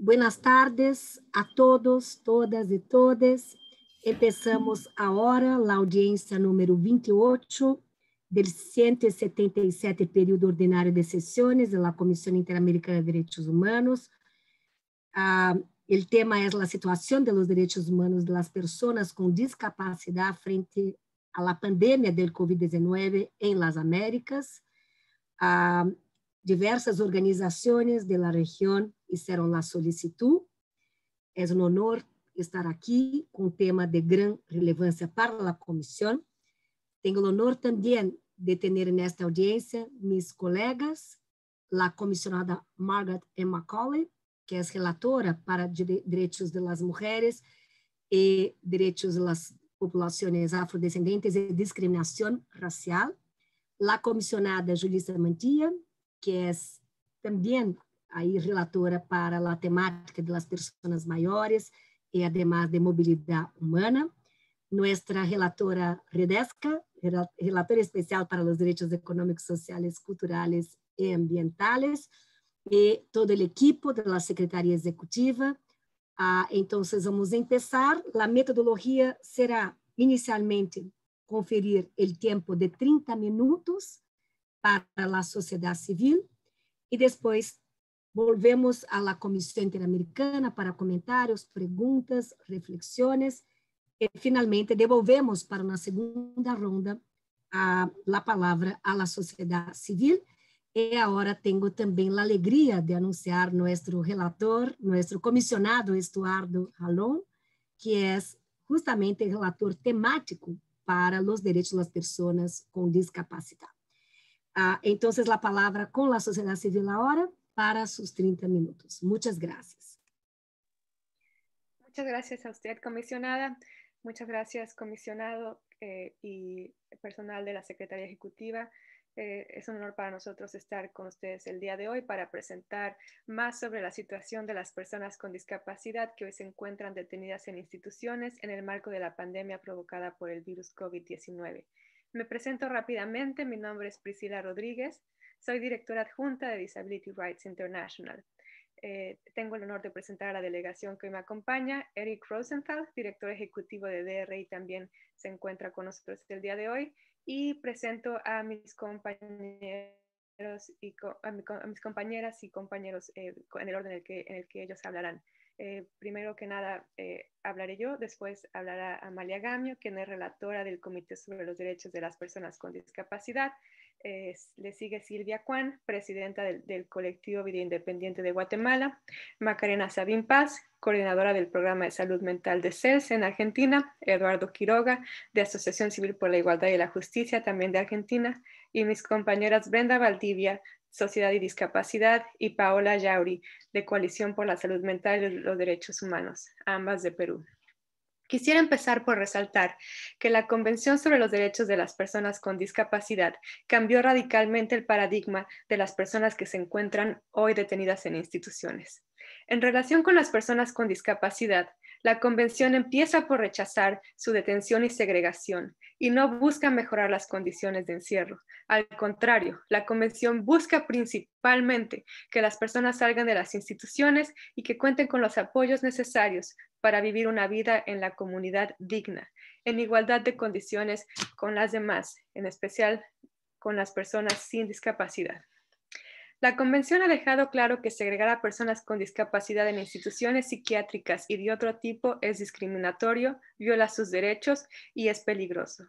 Buenas tardes a todos, todas e todas. Começamos agora a audiência número 28 do 177 período ordinário de sessões da Comissão Interamericana de Direitos Humanos. Ah, o tema é a situação dos direitos humanos das pessoas com discapacidade frente à pandemia do COVID-19 em las Américas. Ah, diversas organizações da região fizeram a solicitud. É um honor estar aqui com um tema de grande relevância para a comissão. Tenho o honor também de ter nesta audiência mis colegas, a comissionada Margaret M. Macaulay, que é relatora para direitos das mulheres e direitos das populações afrodescendentes e discriminação racial, a comissionada Julissa Mantia, que é também aí relatora para a temática das pessoas maiores e además de mobilidade humana, nossa relatora Redesca, relatora especial para os direitos econômicos, sociais, culturais e ambientales, e todo o equipo da Secretaria Executiva. Ah, então, vamos começar. A metodologia será, inicialmente, conferir o tempo de 30 minutos para a sociedade civil e depois volvemos à Comissão Interamericana para comentários, perguntas, reflexões e finalmente devolvemos para uma segunda ronda a, a palavra à sociedade civil. E agora tenho também a alegria de anunciar nosso relator, nosso comissionado Estuardo Ralon, que é justamente relator temático para os direitos das pessoas com discapacidade. Ah, então, a palavra com a sociedade civil agora para sus 30 minutos. Muchas gracias. Muchas gracias a usted, comisionada. Muchas gracias, comisionado eh, y personal de la Secretaría Ejecutiva. Eh, es un honor para nosotros estar con ustedes el día de hoy para presentar más sobre la situación de las personas con discapacidad que hoy se encuentran detenidas en instituciones en el marco de la pandemia provocada por el virus COVID-19. Me presento rápidamente. Mi nombre es Priscila Rodríguez. Soy directora adjunta de Disability Rights International. Eh, tengo el honor de presentar a la delegación que me acompaña. Eric Rosenthal, director ejecutivo de DRI, también se encuentra con nosotros el día de hoy. Y presento a mis compañeros y a, mis compañeras y compañeros eh, en el orden en el que, ellos hablarán. Eh, primero que nada hablaré yo, después hablará Amalia Gamio, quien es relatora del Comité sobre los Derechos de las Personas con Discapacidad, le sigue Silvia Juan, presidenta del, colectivo Vida Independiente de Guatemala, Macarena Sabín Paz, coordinadora del programa de salud mental de CELS en Argentina, Eduardo Quiroga, de Asociación Civil por la Igualdad y la Justicia, también de Argentina, y mis compañeras Brenda Valdivia, Sociedad y Discapacidad, y Paola Yauri, de Coalición por la Salud Mental y los Derechos Humanos, ambas de Perú. Quisiera empezar por resaltar que la Convención sobre los Derechos de las Personas con Discapacidad cambió radicalmente el paradigma de las personas que se encuentran hoy detenidas en instituciones. En relación con las personas con discapacidad, la Convención empieza por rechazar su detención y segregación y no busca mejorar las condiciones de encierro. Al contrario, la Convención busca principalmente que las personas salgan de las instituciones y que cuenten con los apoyos necesarios para vivir una vida en la comunidad digna, en igualdad de condiciones con las demás, en especial con las personas sin discapacidad. La Convención ha dejado claro que segregar a personas con discapacidad en instituciones psiquiátricas y de otro tipo es discriminatorio, viola sus derechos y es peligroso.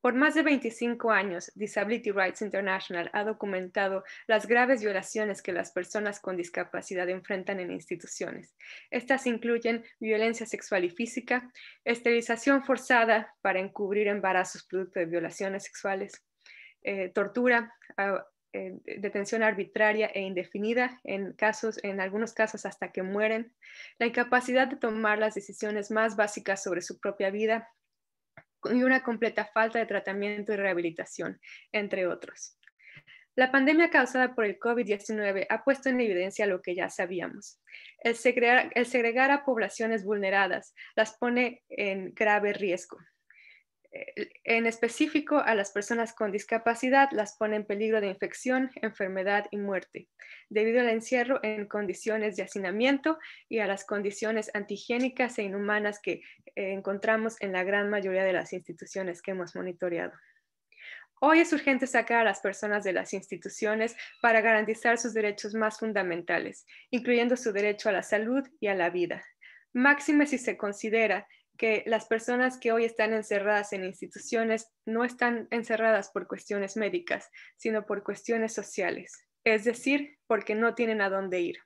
Por más de 25 años, Disability Rights International ha documentado las graves violaciones que las personas con discapacidad enfrentan en instituciones. Estas incluyen violencia sexual y física, esterilización forzada para encubrir embarazos producto de violaciones sexuales, eh, tortura, eh, detención arbitraria e indefinida, en algunos casos hasta que mueren, la incapacidad de tomar las decisiones más básicas sobre su propia vida y una completa falta de tratamiento y rehabilitación, entre otros. La pandemia causada por el COVID-19 ha puesto en evidencia lo que ya sabíamos. El segregar, el segregar, a poblaciones vulneradas las pone en grave riesgo. Eh, en específico, a las personas con discapacidad las pone en peligro de infección, enfermedad y muerte, debido al encierro en condiciones de hacinamiento y a las condiciones antihigiénicas e inhumanas que eh, encontramos en la gran mayoría de las instituciones que hemos monitoreado. Hoy es urgente sacar a las personas de las instituciones para garantizar sus derechos más fundamentales, incluyendo su derecho a la salud y a la vida. Máxime si se considera que las personas que hoy están encerradas en instituciones no están encerradas por cuestiones médicas, sino por cuestiones sociales, es decir, porque no tienen a dónde ir.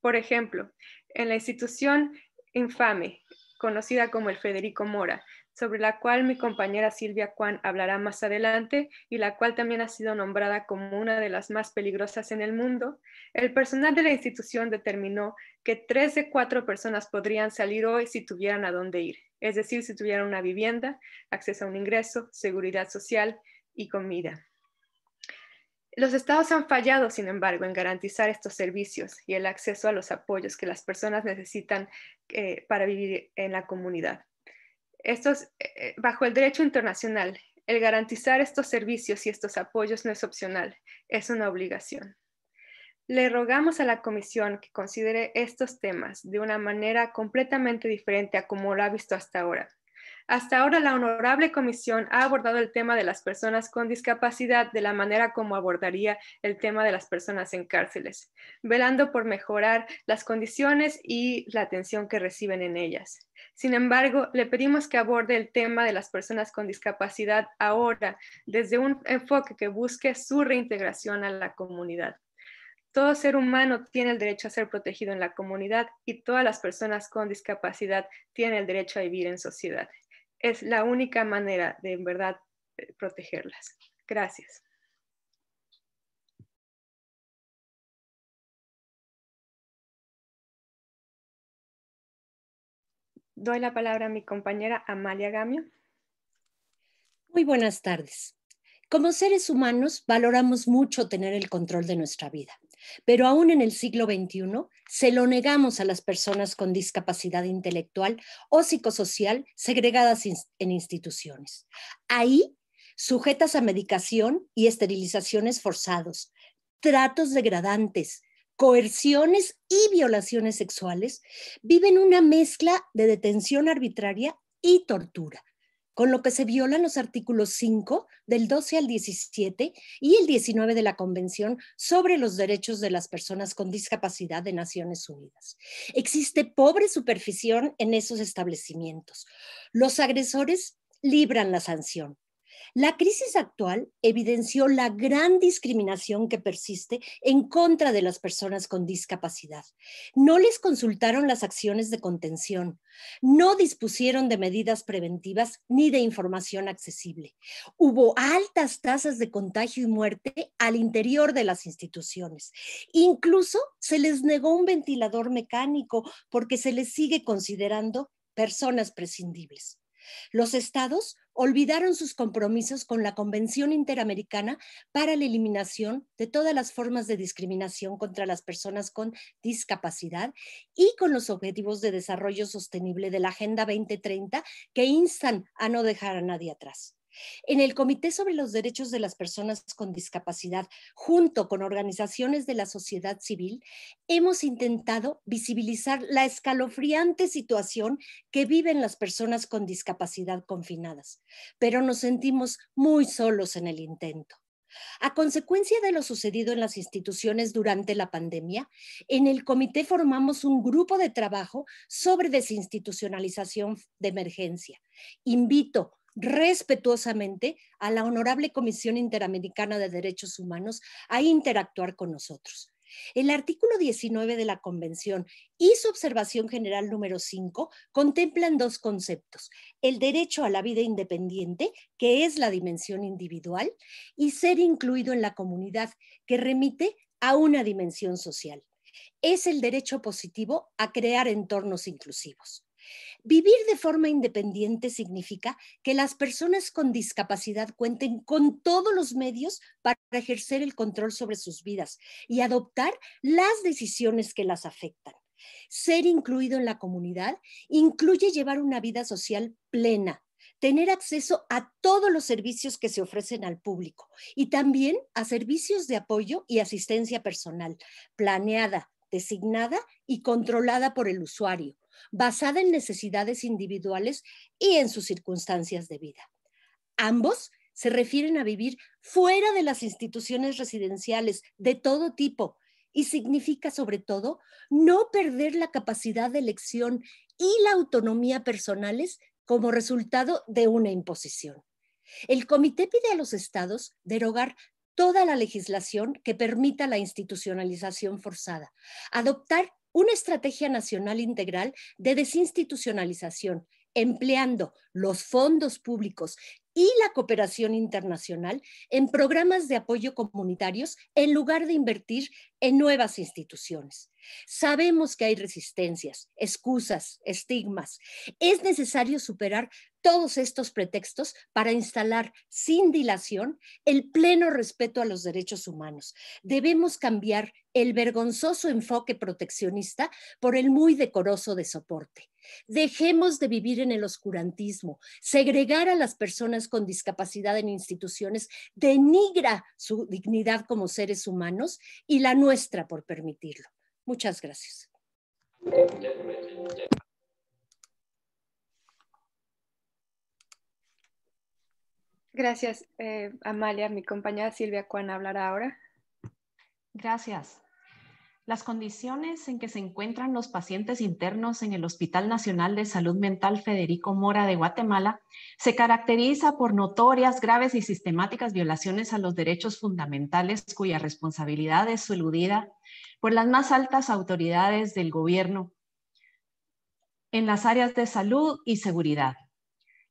Por ejemplo, en la institución infame, conocida como el Federico Mora, sobre la cual mi compañera Silvia Kwan hablará más adelante y la cual también ha sido nombrada como una de las más peligrosas en el mundo, el personal de la institución determinó que tres de cuatro personas podrían salir hoy si tuvieran a dónde ir, es decir, si tuvieran una vivienda, acceso a un ingreso, seguridad social y comida. Los estados han fallado, sin embargo, en garantizar estos servicios y el acceso a los apoyos que las personas necesitan eh, para vivir en la comunidad. Estos, eh, eh, bajo el derecho internacional, el garantizar estos servicios y estos apoyos no es opcional, es una obligación. Le rogamos a la Comisión que considere estos temas de una manera completamente diferente a como lo ha visto hasta ahora hasta ahora, la Honorable Comisión ha abordado el tema de las personas con discapacidad de la manera como abordaría el tema de las personas en cárceles, velando por mejorar las condiciones y la atención que reciben en ellas. Sin embargo, le pedimos que aborde el tema de las personas con discapacidad ahora desde un enfoque que busque su reintegración a la comunidad. Todo ser humano tiene el derecho a ser protegido en la comunidad y todas las personas con discapacidad tienen el derecho a vivir en sociedad es la única manera de en verdad eh, protegerlas. Gracias. Doy la palabra a mi compañera Amalia Gamio. Muy buenas tardes. Como seres humanos valoramos mucho tener el control de nuestra vida. Pero aún en el siglo XXI se lo negamos a las personas con discapacidad intelectual o psicosocial segregadas en instituciones. Ahí, sujetas a medicación y esterilizaciones forzados, tratos degradantes, coerciones y violaciones sexuales, viven una mezcla de detención arbitraria y tortura con lo que se violan los artículos 5 del 12 al 17 y el 19 de la Convención sobre los Derechos de las Personas con Discapacidad de Naciones Unidas. Existe pobre supervisión en esos establecimientos. Los agresores libran la sanción. La crisis actual evidenció la gran discriminación que persiste en contra de las personas con discapacidad. No les consultaron las acciones de contención, no dispusieron de medidas preventivas ni de información accesible. Hubo altas tasas de contagio y muerte al interior de las instituciones. Incluso se les negó un ventilador mecánico porque se les sigue considerando personas prescindibles. Los estados olvidaron sus compromisos con la Convención Interamericana para la eliminación de todas las formas de discriminación contra las personas con discapacidad y con los Objetivos de Desarrollo Sostenible de la Agenda 2030 que instan a no dejar a nadie atrás. En el Comité sobre los Derechos de las Personas con Discapacidad, junto con organizaciones de la sociedad civil, hemos intentado visibilizar la escalofriante situación que viven las personas con discapacidad confinadas, pero nos sentimos muy solos en el intento. A consecuencia de lo sucedido en las instituciones durante la pandemia, en el comité formamos un grupo de trabajo sobre desinstitucionalización de emergencia. Invito respetuosamente a la Honorable Comisión Interamericana de Derechos Humanos a interactuar con nosotros. El artículo 19 de la Convención y su observación general número 5 contemplan dos conceptos, el derecho a la vida independiente, que es la dimensión individual, y ser incluido en la comunidad, que remite a una dimensión social. Es el derecho positivo a crear entornos inclusivos. Vivir de forma independiente significa que las personas con discapacidad cuenten con todos los medios para ejercer el control sobre sus vidas y adoptar las decisiones que las afectan. Ser incluido en la comunidad incluye llevar una vida social plena, tener acceso a todos los servicios que se ofrecen al público y también a servicios de apoyo y asistencia personal, planeada, designada y controlada por el usuario, basada en necesidades individuales y en sus circunstancias de vida. Ambos se refieren a vivir fuera de las instituciones residenciales de todo tipo y significa sobre todo no perder la capacidad de elección y la autonomía personales como resultado de una imposición. El comité pide a los estados derogar toda la legislación que permita la institucionalización forzada, adoptar una estrategia nacional integral de desinstitucionalización, empleando los fondos públicos y la cooperación internacional en programas de apoyo comunitarios en lugar de invertir en nuevas instituciones. Sabemos que hay resistencias, excusas, estigmas. Es necesario superar todos estos pretextos para instalar sin dilación el pleno respeto a los derechos humanos. Debemos cambiar el vergonzoso enfoque proteccionista por el muy decoroso de soporte. Dejemos de vivir en el oscurantismo. Segregar a las personas con discapacidad en instituciones denigra su dignidad como seres humanos y la nuestra por permitirlo. Muchas gracias. Gracias, eh, Amalia. Mi compañera Silvia Cuan hablará ahora. Gracias. Las condiciones en que se encuentran los pacientes internos en el Hospital Nacional de Salud Mental Federico Mora de Guatemala se caracteriza por notorias, graves y sistemáticas violaciones a los derechos fundamentales cuya responsabilidad es eludida por las más altas autoridades del gobierno en las áreas de salud y seguridad.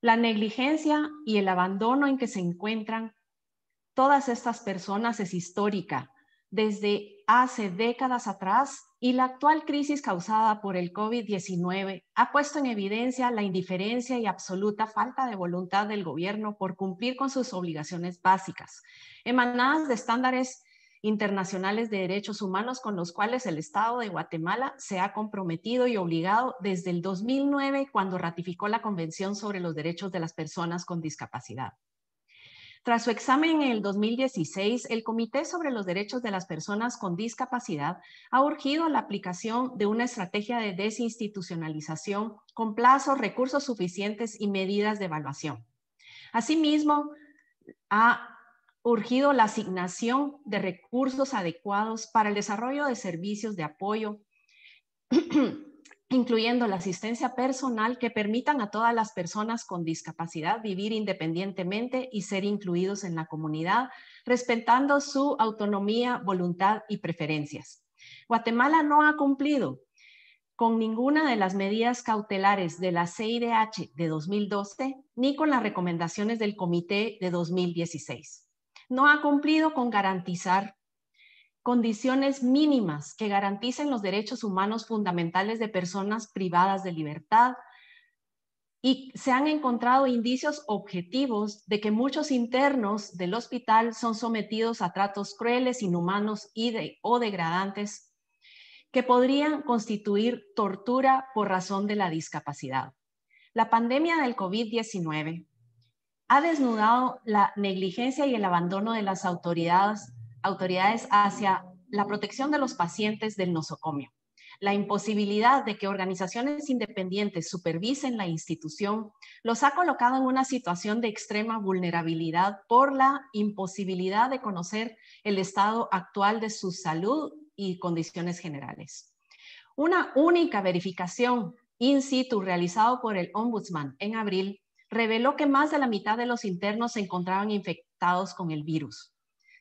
La negligencia y el abandono en que se encuentran todas estas personas es histórica desde hace décadas atrás y la actual crisis causada por el COVID-19 ha puesto en evidencia la indiferencia y absoluta falta de voluntad del gobierno por cumplir con sus obligaciones básicas, emanadas de estándares internacionales de derechos humanos con los cuales el Estado de Guatemala se ha comprometido y obligado desde el 2009 cuando ratificó la Convención sobre los Derechos de las Personas con Discapacidad. Tras su examen en el 2016, el Comité sobre los Derechos de las Personas con Discapacidad ha urgido la aplicación de una estrategia de desinstitucionalización con plazos, recursos suficientes y medidas de evaluación. Asimismo, ha urgido la asignación de recursos adecuados para el desarrollo de servicios de apoyo incluyendo la asistencia personal que permitan a todas las personas con discapacidad vivir independientemente y ser incluidos en la comunidad, respetando su autonomía, voluntad y preferencias. Guatemala no ha cumplido con ninguna de las medidas cautelares de la CIDH de 2012 ni con las recomendaciones del comité de 2016. No ha cumplido con garantizar condiciones mínimas que garanticen los derechos humanos fundamentales de personas privadas de libertad y se han encontrado indicios objetivos de que muchos internos del hospital son sometidos a tratos crueles, inhumanos y o degradantes que podrían constituir tortura por razón de la discapacidad. La pandemia del COVID-19 ha desnudado la negligencia y el abandono de las autoridades autoridades hacia la protección de los pacientes del nosocomio. La imposibilidad de que organizaciones independientes supervisen la institución los ha colocado en una situación de extrema vulnerabilidad por la imposibilidad de conocer el estado actual de su salud y condiciones generales. Una única verificación in situ realizado por el Ombudsman en abril reveló que más de la mitad de los internos se encontraban infectados con el virus.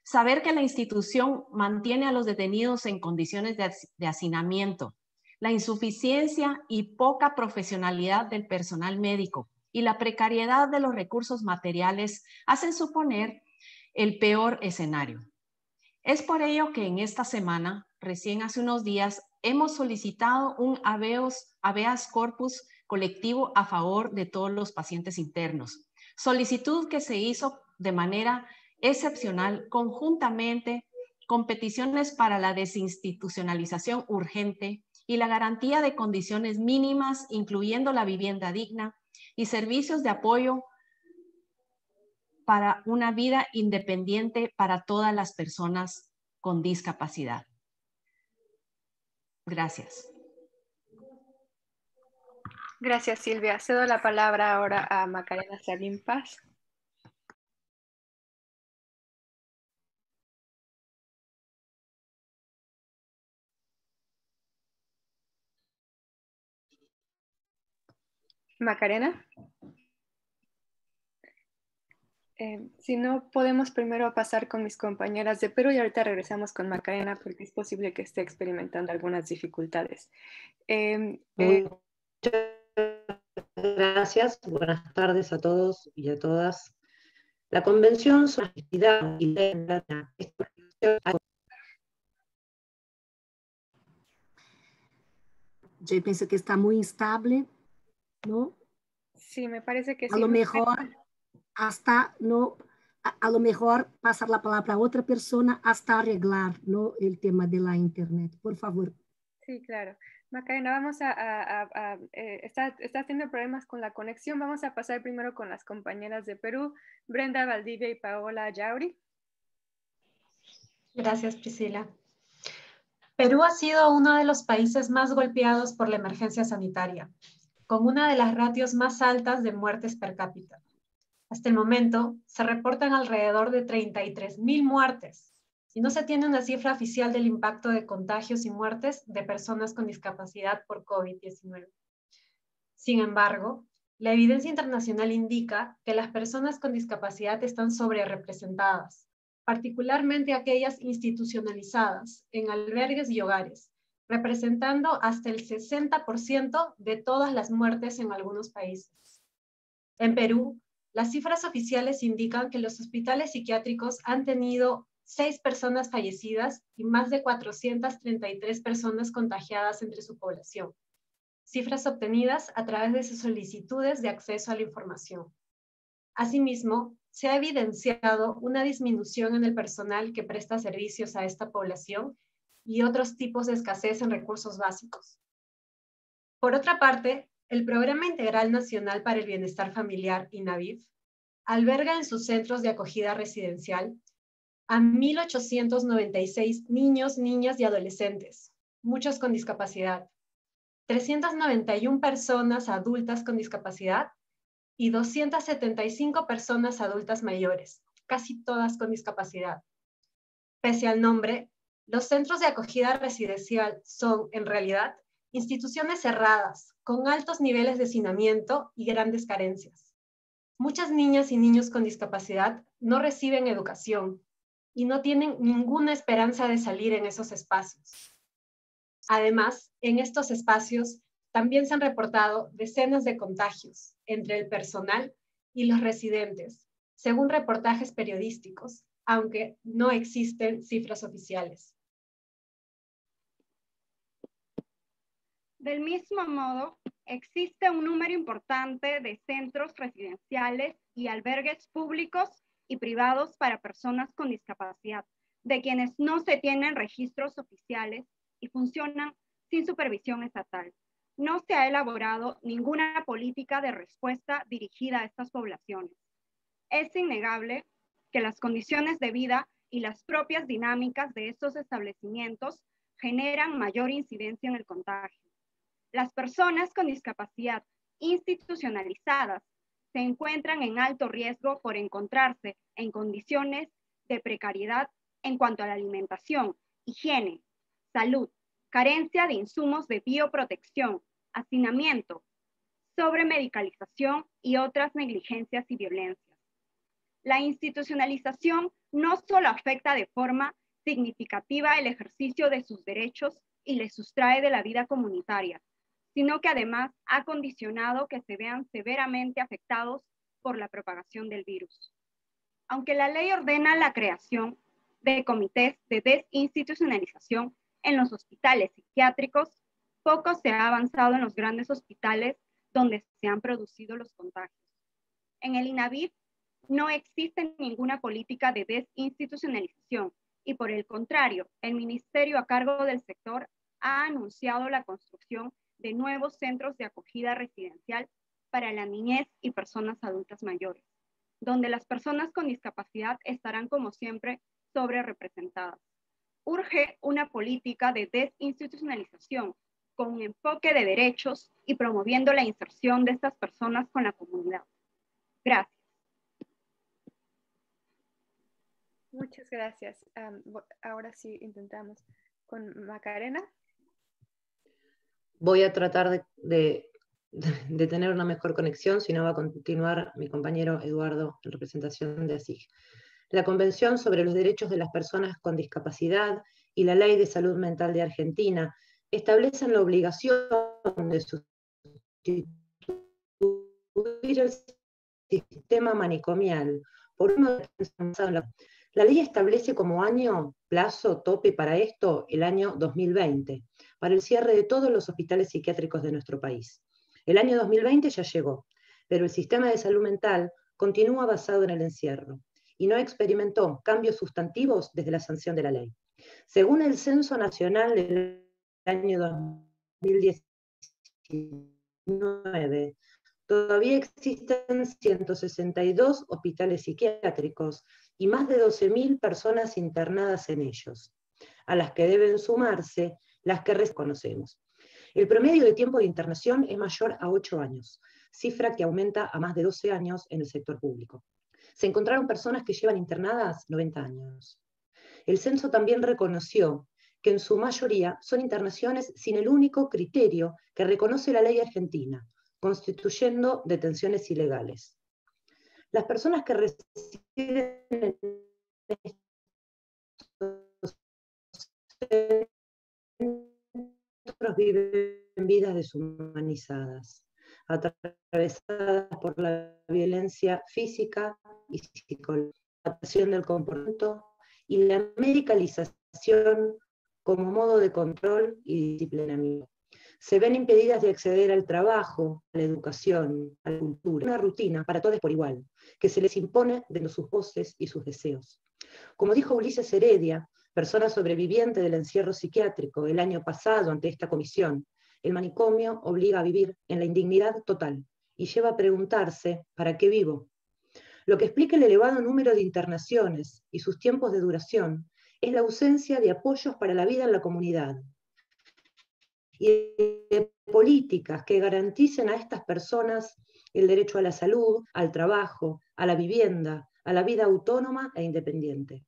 Saber que la institución mantiene a los detenidos en condiciones de, hacinamiento, la insuficiencia y poca profesionalidad del personal médico y la precariedad de los recursos materiales hacen suponer el peor escenario. Es por ello que en esta semana, recién hace unos días, hemos solicitado un habeas corpus colectivo a favor de todos los pacientes internos. Solicitud que se hizo de manera excepcional conjuntamente con peticiones para la desinstitucionalización urgente y la garantía de condiciones mínimas, incluyendo la vivienda digna y servicios de apoyo para una vida independiente para todas las personas con discapacidad. Gracias. Gracias, Silvia. Cedo la palabra ahora a Macarena Salim Paz. Macarena. Eh, si no, podemos primero pasar con mis compañeras de Perú y ahorita regresamos con Macarena porque es posible que esté experimentando algunas dificultades. Eh, Muchas gracias. Buenas tardes a todos y a todas. La Convención sobre la y la Yo pienso que está muy instable, ¿no? Sí, me parece que sí. A lo mejor hasta no, a, lo mejor pasar la palabra a otra persona hasta arreglar ¿no? el tema de la internet. Por favor. Sí, claro. Macarena, vamos a, eh, está, está, teniendo problemas con la conexión. Vamos a pasar primero con las compañeras de Perú, Brenda Valdivia y Paola Yauri. Gracias, Priscila. Perú ha sido uno de los países más golpeados por la emergencia sanitaria, con una de las ratios más altas de muertes per cápita. Hasta el momento, se reportan alrededor de 33.000 muertes y no se tiene una cifra oficial del impacto de contagios y muertes de personas con discapacidad por COVID-19. Sin embargo, la evidencia internacional indica que las personas con discapacidad están sobrerepresentadas, particularmente aquellas institucionalizadas en albergues y hogares, representando hasta el 60% de todas las muertes en algunos países. En Perú, las cifras oficiales indican que los hospitales psiquiátricos han tenido seis personas fallecidas y más de 433 personas contagiadas entre su población. Cifras obtenidas a través de sus solicitudes de acceso a la información. Asimismo, se ha evidenciado una disminución en el personal que presta servicios a esta población y otros tipos de escasez en recursos básicos. Por otra parte, el Programa Integral Nacional para el Bienestar Familiar, INAVIF, alberga en sus centros de acogida residencial a 1.896 niños, niñas y adolescentes, muchos con discapacidad, 391 personas adultas con discapacidad y 275 personas adultas mayores, casi todas con discapacidad. Pese al nombre, los centros de acogida residencial son, en realidad, instituciones cerradas, con altos niveles de hacinamiento y grandes carencias. Muchas niñas y niños con discapacidad no reciben educación y no tienen ninguna esperanza de salir en esos espacios. Además, en estos espacios también se han reportado decenas de contagios entre el personal y los residentes, según reportajes periodísticos, aunque no existen cifras oficiales. Del mismo modo, existe un número importante de centros residenciales y albergues públicos y privados para personas con discapacidad, de quienes no se tienen registros oficiales y funcionan sin supervisión estatal. No se ha elaborado ninguna política de respuesta dirigida a estas poblaciones. Es innegable que las condiciones de vida y las propias dinámicas de estos establecimientos generan mayor incidencia en el contagio. Las personas con discapacidad institucionalizadas se encuentran en alto riesgo por encontrarse en condiciones de precariedad en cuanto a la alimentación, higiene, salud, carencia de insumos de bioprotección, hacinamiento, sobremedicalización y otras negligencias y violencias. La institucionalización no solo afecta de forma significativa el ejercicio de sus derechos y les sustrae de la vida comunitaria, sino que además ha condicionado que se vean severamente afectados por la propagación del virus. Aunque la ley ordena la creación de comités de desinstitucionalización en los hospitales psiquiátricos, poco se ha avanzado en los grandes hospitales donde se han producido los contagios. En el INAVIF no existe ninguna política de desinstitucionalización y por el contrario, el ministerio a cargo del sector ha anunciado la construcción de nuevos centros de acogida residencial para la niñez y personas adultas mayores. donde las personas con discapacidad estarán como siempre sobre representadas. Urge una política de desinstitucionalización con un enfoque de derechos y promoviendo la inserción de estas personas con la comunidad. Gracias. Muchas gracias. ahora sí intentamos con Macarena. Voy a tratar de, tener una mejor conexión, si no va a continuar mi compañero Eduardo en representación de ASIG la Convención sobre los Derechos de las Personas con Discapacidad y la Ley de Salud Mental de Argentina establecen la obligación de sustituir el sistema manicomial por uno la ley establece como año plazo tope para esto el año 2020, para el cierre de todos los hospitales psiquiátricos de nuestro país. El año 2020 ya llegó, pero el sistema de salud mental continúa basado en el encierro y no experimentó cambios sustantivos desde la sanción de la ley. Según el Censo Nacional del año 2019, todavía existen 162 hospitales psiquiátricos y más de 12.000 personas internadas en ellos, a las que deben sumarse las que reconocemos. El promedio de tiempo de internación es mayor a 8 años, cifra que aumenta a más de 12 años en el sector público se encontraron personas que llevan internadas 90 años. El censo también reconoció que en su mayoría son internaciones sin el único criterio que reconoce la ley argentina, constituyendo detenciones ilegales. Las personas que residen en estos viven vidas deshumanizadas, atravesadas por la violencia física, y psicología del comportamiento y la medicalización como modo de control y disciplinamiento. Se ven impedidas de acceder al trabajo, a la educación, a la cultura, una rutina para todos por igual, que se les impone de sus voces y sus deseos. Como dijo Ulises Heredia, persona sobreviviente del encierro psiquiátrico el año pasado ante esta comisión, el manicomio obliga a vivir en la indignidad total y lleva a preguntarse, ¿para qué vivo? Lo que explica el elevado número de internaciones y sus tiempos de duración es la ausencia de apoyos para la vida en la comunidad y de políticas que garanticen a estas personas el derecho a la salud, al trabajo, a la vivienda, a la vida autónoma e independiente.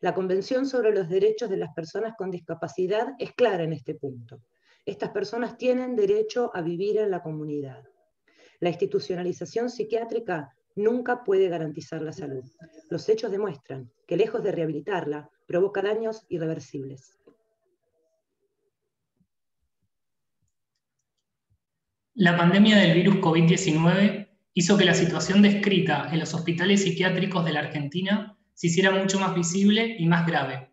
La Convención sobre los Derechos de las Personas con Discapacidad es clara en este punto. Estas personas tienen derecho a vivir en la comunidad. La institucionalización psiquiátrica nunca puede garantizar la salud. Los hechos demuestran que lejos de rehabilitarla, provoca daños irreversibles. La pandemia del virus COVID-19 hizo que la situación descrita en los hospitales psiquiátricos de la Argentina se hiciera mucho más visible y más grave.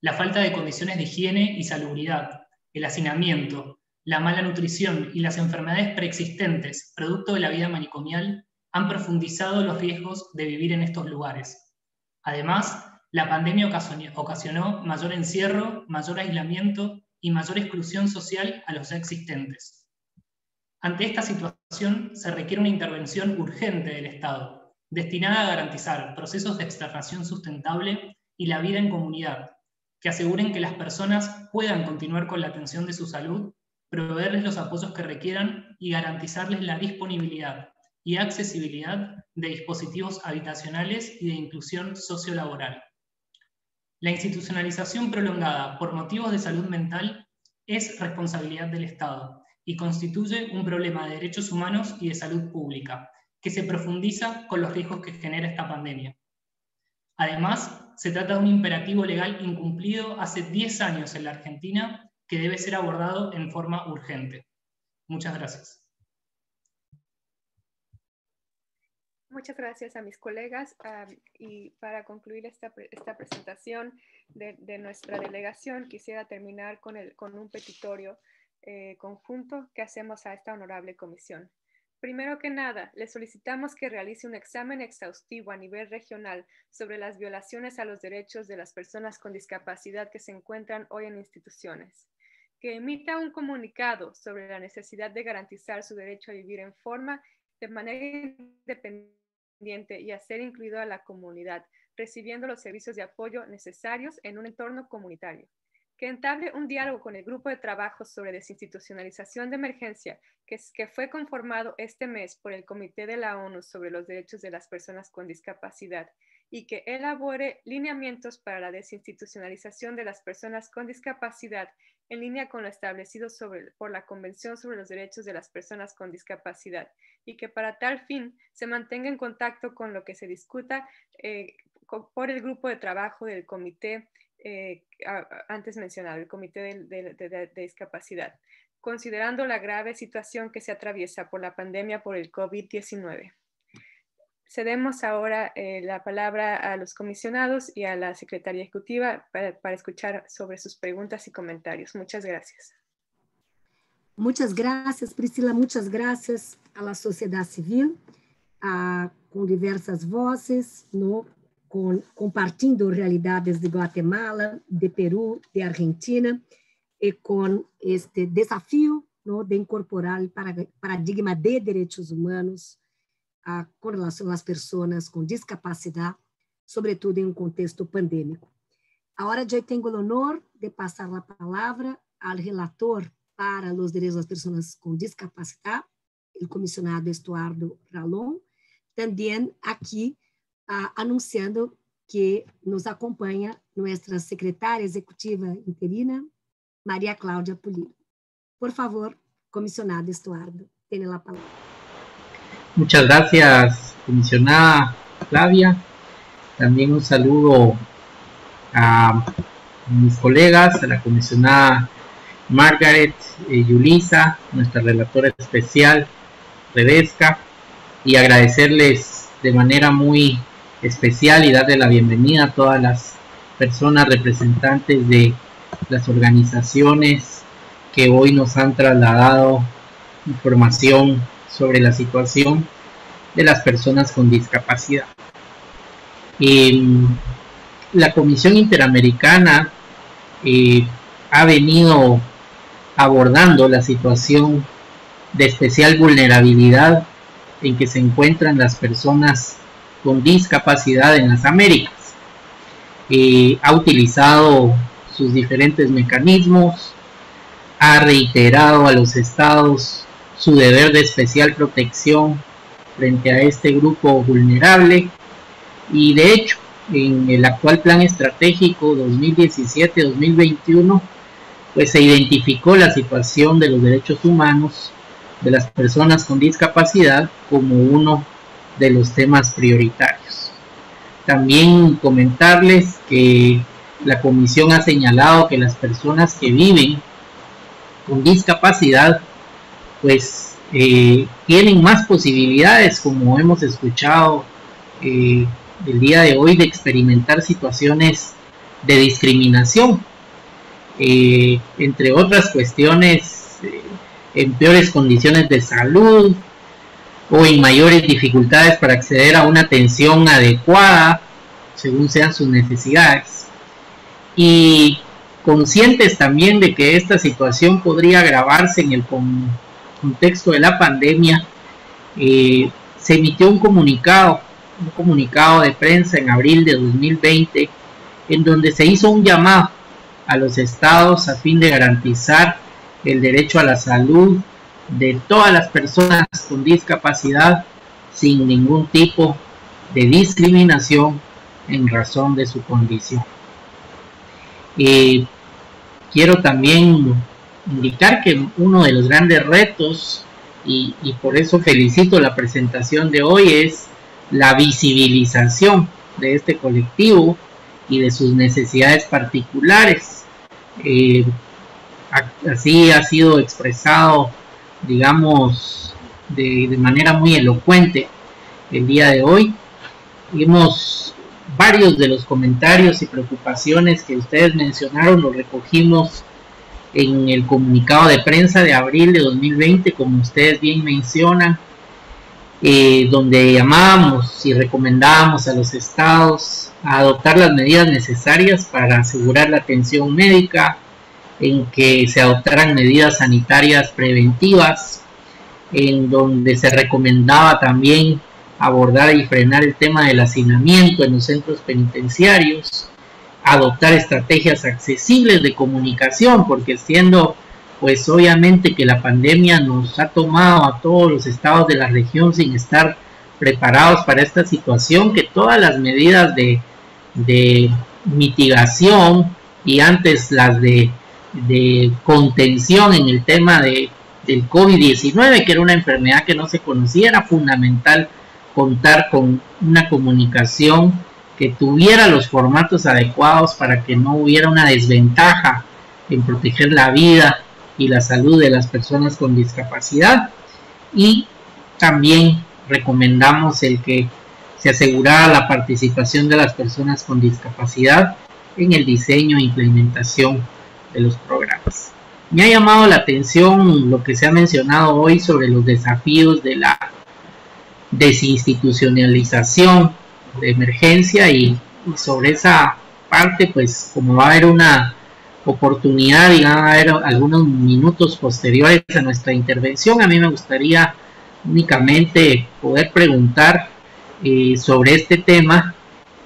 La falta de condiciones de higiene y salubridad, el hacinamiento, la mala nutrición y las enfermedades preexistentes, producto de la vida manicomial, han profundizado los riesgos de vivir en estos lugares. Además, la pandemia ocasionó mayor encierro, mayor aislamiento y mayor exclusión social a los existentes. Ante esta situación se requiere una intervención urgente del Estado, destinada a garantizar procesos de externación sustentable y la vida en comunidad, que aseguren que las personas puedan continuar con la atención de su salud, proveerles los apoyos que requieran y garantizarles la disponibilidad y accesibilidad de dispositivos habitacionales y de inclusión sociolaboral. La institucionalización prolongada por motivos de salud mental es responsabilidad del Estado y constituye un problema de derechos humanos y de salud pública, que se profundiza con los riesgos que genera esta pandemia. Además, se trata de un imperativo legal incumplido hace 10 años en la Argentina que debe ser abordado en forma urgente. Muchas gracias. Muchas gracias a mis colegas y para concluir esta, esta presentación de, nuestra delegación quisiera terminar con, el, con un petitorio eh, conjunto que hacemos a esta honorable comisión. Primero que nada, le solicitamos que realice un examen exhaustivo a nivel regional sobre las violaciones a los derechos de las personas con discapacidad que se encuentran hoy en instituciones, que emita un comunicado sobre la necesidad de garantizar su derecho a vivir en forma de manera independiente y a ser incluido a la comunidad, recibiendo los servicios de apoyo necesarios en un entorno comunitario que entable un diálogo con el grupo de trabajo sobre desinstitucionalización de emergencia que, fue conformado este mes por el Comité de la ONU sobre los Derechos de las Personas con Discapacidad y que elabore lineamientos para la desinstitucionalización de las personas con discapacidad en línea con lo establecido por la Convención sobre los Derechos de las Personas con Discapacidad y que para tal fin se mantenga en contacto con lo que se discuta eh, por el grupo de trabajo del Comité eh, antes mencionado, el Comité de, Discapacidad, considerando la grave situación que se atraviesa por la pandemia por el COVID-19. Cedemos ahora eh, la palabra a los comisionados y a la Secretaría Ejecutiva para, para, escuchar sobre sus preguntas y comentarios. Muchas gracias. Muchas gracias, Priscila. Muchas gracias a la sociedad civil, a, con diversas voces, no, com, compartilhando realidades de Guatemala, de Peru, de Argentina, e com este desafio de incorporar o paradigma de direitos humanos a, com relação às pessoas com discapacidade, sobretudo em um contexto pandêmico. Agora já tenho o honor de passar a palavra ao relator para os direitos das pessoas com discapacidade, o comissionado Estuardo Ralon, também aqui anunciando que nos acompanha nossa secretária executiva interina, Maria Cláudia Pulido. Por favor, comisionado Estuardo, tiene la palabra. Muchas gracias, comisionada Flavia. También un saludo a mis colegas, a la comisionada Margaret eh, Yulisa, nuestra relatora especial, Rebesca, y agradecerles de manera muy especial y darle la bienvenida a todas las personas representantes de las organizaciones que hoy nos han trasladado información sobre la situación de las personas con discapacidad. la Comisión Interamericana eh, ha venido abordando la situación de especial vulnerabilidad en que se encuentran las personas con discapacidad en las Américas. Eh, ha utilizado sus diferentes mecanismos, ha reiterado a los estados su deber de especial protección frente a este grupo vulnerable y de hecho en el actual plan estratégico 2017-2021 pues se identificó la situación de los derechos humanos de las personas con discapacidad como uno de los temas prioritarios. También comentarles que la comisión ha señalado que las personas que viven con discapacidad pues eh, tienen más posibilidades, como hemos escuchado eh, el día de hoy, de experimentar situaciones de discriminación, eh, entre otras cuestiones, en peores condiciones de salud, o en mayores dificultades para acceder a una atención adecuada según sean sus necesidades. Y conscientes también de que esta situación podría agravarse en el contexto de la pandemia, eh, se emitió un comunicado, un comunicado de prensa en abril de 2020, en donde se hizo un llamado a los estados a fin de garantizar el derecho a la salud de todas las personas con discapacidad sin ningún tipo de discriminación en razón de su condición. quiero también indicar que uno de los grandes retos, y, y por eso felicito la presentación de hoy, es la visibilización de este colectivo y de sus necesidades particulares. Eh, así ha sido expresado digamos, de, manera muy elocuente el día de hoy. Vimos varios de los comentarios y preocupaciones que ustedes mencionaron, los recogimos en el comunicado de prensa de abril de 2020, como ustedes bien mencionan, eh, donde llamábamos y recomendábamos a los estados a adoptar las medidas necesarias para asegurar la atención médica, en que se adoptaran medidas sanitarias preventivas, en donde se recomendaba también abordar y frenar el tema del hacinamiento en los centros penitenciarios, adoptar estrategias accesibles de comunicación, porque siendo pues obviamente que la pandemia nos ha tomado a todos los estados de la región sin estar preparados para esta situación, que todas las medidas de, mitigación y antes las de, de contención en el tema de, del COVID-19, que era una enfermedad que no se conocía, era fundamental contar con una comunicación que tuviera los formatos adecuados para que no hubiera una desventaja en proteger la vida y la salud de las personas con discapacidad. Y también recomendamos el que se asegurara la participación de las personas con discapacidad en el diseño e implementación de los programas. Me ha llamado la atención lo que se ha mencionado hoy sobre los desafíos de la desinstitucionalización de emergencia y, sobre esa parte pues como va a haber una oportunidad y va a haber algunos minutos posteriores a nuestra intervención a mí me gustaría únicamente poder preguntar eh, sobre este tema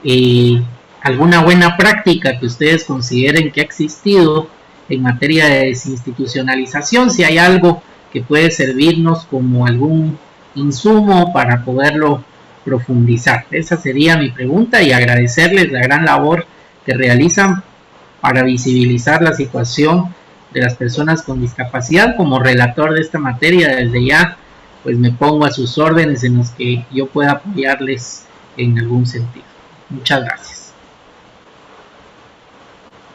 eh, alguna buena práctica que ustedes consideren que ha existido en materia de desinstitucionalización si hay algo que puede servirnos como algún insumo para poderlo profundizar. Esa sería mi pregunta y agradecerles la gran labor que realizan para visibilizar la situación de las personas con discapacidad. Como relator de esta materia, desde ya, pues me pongo a sus órdenes en los que yo pueda apoyarles en algún sentido. Muchas gracias.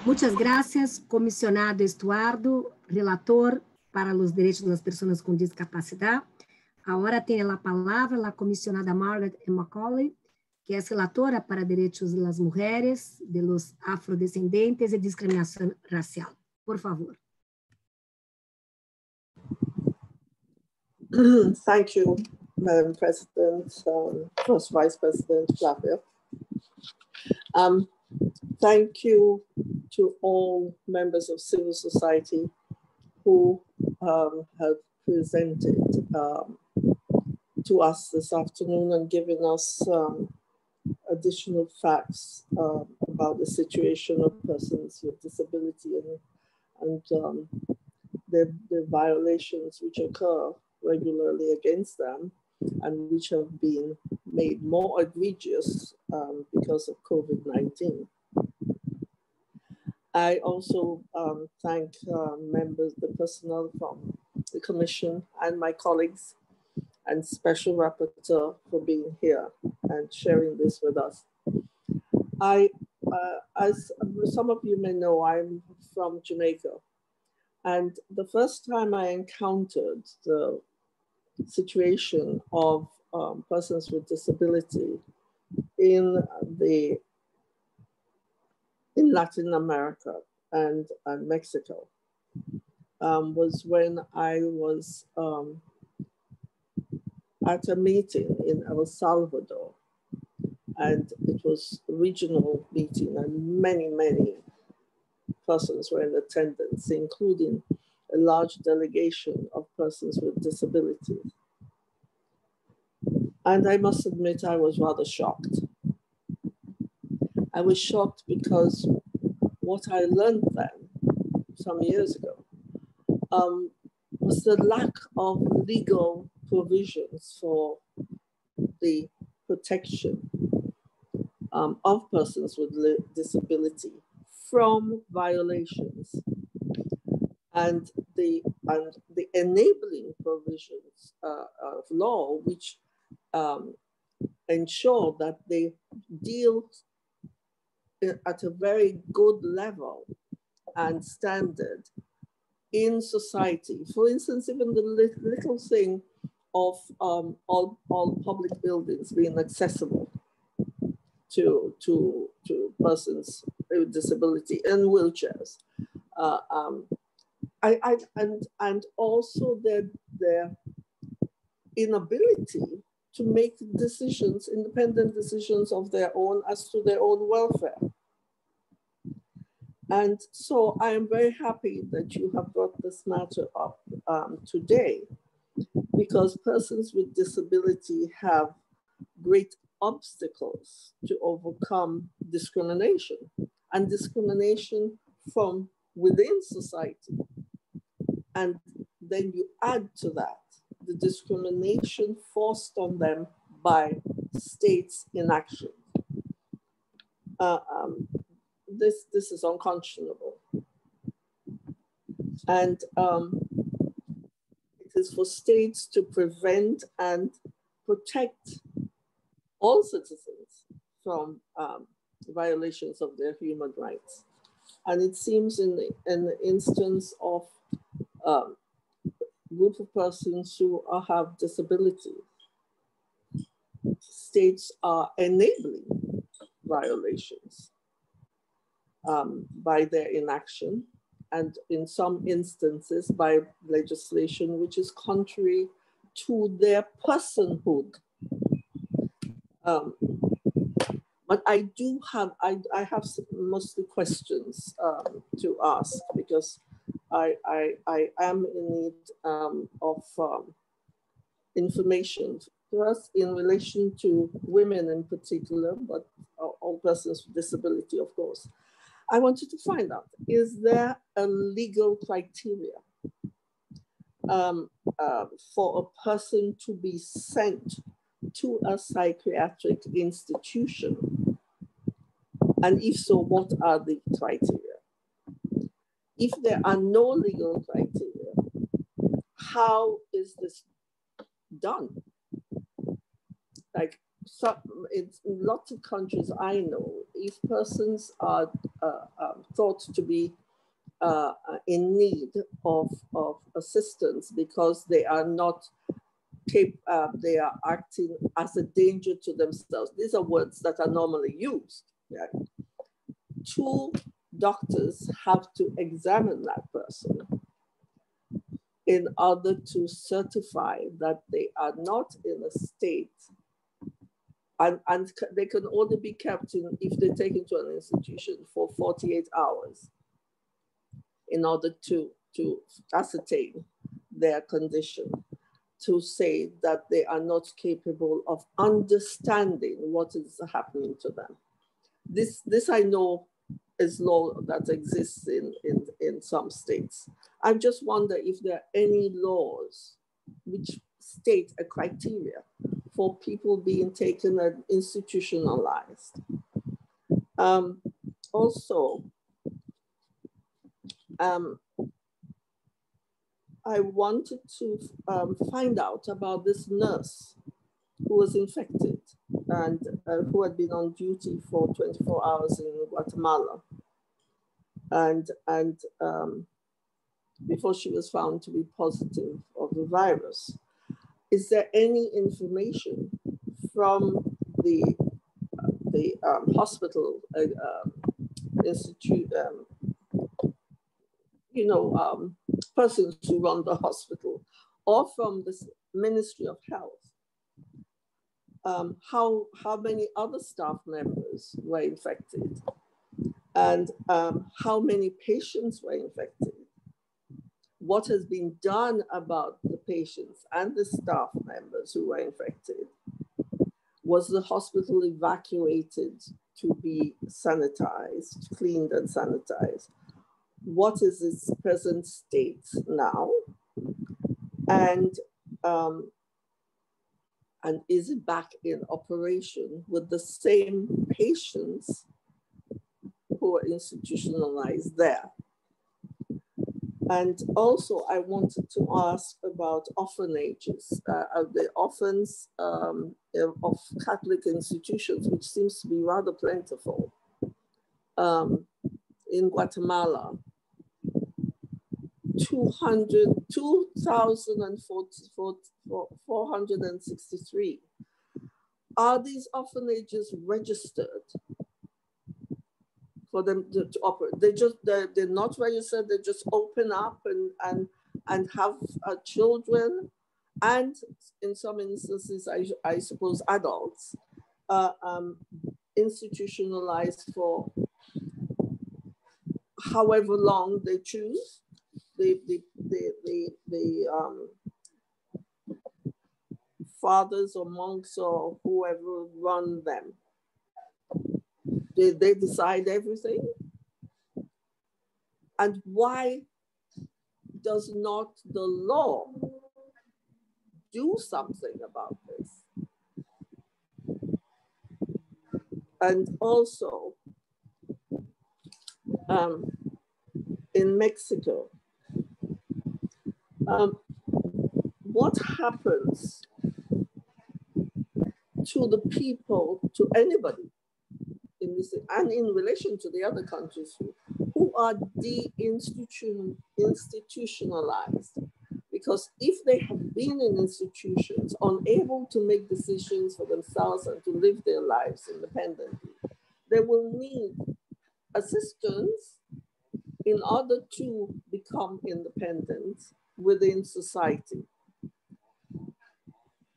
Muchas gracias, comisionado Estuardo, relator para los derechos de las personas con discapacidad. Ahora tem a palavra a comissionada Margaret McCauley, que é relatora para direitos das mulheres, de los afrodescendentes e discriminação racial. Por favor. Thank you, Madam President, um, Vice President Flavia. Um, thank you to all members of civil society who um, have presented um, to us this afternoon and given us um, additional facts uh, about the situation of persons with disability and, and um, the, the violations which occur regularly against them and which have been made more egregious um, because of COVID-19. I also um, thank uh, members, the personnel from the Commission and my colleagues and Special Rapporteur for being here and sharing this with us. I, uh, as some of you may know, I'm from Jamaica. And the first time I encountered the situation of um, persons with disability in the in Latin America and, and Mexico um, was when I was um, at a meeting in El Salvador. And it was a regional meeting, and many, many persons were in attendance, including a large delegation of persons with disabilities. And I must admit, I was rather shocked. I was shocked because what I learned then, some years ago, um, was the lack of legal provisions for the protection um, of persons with disability from violations and the and the enabling provisions uh, of law which um, ensure that they deal at a very good level and standard in society. For instance, even the little thing of um, all, all public buildings being accessible to, to, to persons with disability in wheelchairs. Uh, um, I, I, and, and also their, their inability to make decisions, independent decisions of their own as to their own welfare. And so I am very happy that you have brought this matter up um, today because persons with disability have great obstacles to overcome discrimination and discrimination from within society. And then you add to that the discrimination forced on them by states' inaction. Uh, um, this, this is unconscionable. And um, it is for states to prevent and protect all citizens from um, violations of their human rights. And it seems in the, in the instance of um, group of persons who are, have disabilities, states are enabling violations um, by their inaction and in some instances by legislation which is contrary to their personhood. Um, but I do have, I, I have mostly questions um, to ask because I, I, I am in need um, of um, information us in relation to women in particular, but all persons with disability, of course. I wanted to find out, is there a legal criteria um, uh, for a person to be sent to a psychiatric institution? And if so, what are the criteria? If there are no legal criteria, how is this done? Like in lots of countries I know, if persons are uh, uh, thought to be uh, in need of, of assistance because they are not uh, they are acting as a danger to themselves. These are words that are normally used. Yeah. Two doctors have to examine that person in order to certify that they are not in a state and, and they can only be kept in if they're taken to an institution for 48 hours in order to, to ascertain their condition to say that they are not capable of understanding what is happening to them. This, this I know is law that exists in, in, in some states. I just wonder if there are any laws which state a criteria for people being taken and institutionalized. Um, also, um, I wanted to um, find out about this nurse who was infected and uh, who had been on duty for 24 hours in Guatemala. And, and um, before she was found to be positive of the virus. Is there any information from the, uh, the um, hospital uh, um, institute, um, you know, um, persons who run the hospital, or from the Ministry of Health, um, how, how many other staff members were infected and um, how many patients were infected what has been done about the patients and the staff members who were infected. Was the hospital evacuated to be sanitized, cleaned and sanitized? What is its present state now? And, um, and is back in operation with the same patients who are institutionalized there? And also I wanted to ask about orphanages, uh, the orphans um, of Catholic institutions, which seems to be rather plentiful um, in Guatemala. 200, 2,463. Are these orphanages registered? for them to, to operate. They just they're, they're not registered. They just open up and and and have uh, children, and in some instances, I, I suppose adults, uh, um, institutionalized for however long they choose. The the the the, the um, fathers or monks or whoever run them? Did they decide everything? And why does not the law do something about this? And also, um, in Mexico, um, what happens to the people, to anybody in this, and in relation to the other countries who, who are de-institutionalized. Because if they have been in institutions, unable to make decisions for themselves and to live their lives independently, they will need assistance in order to become independent within society.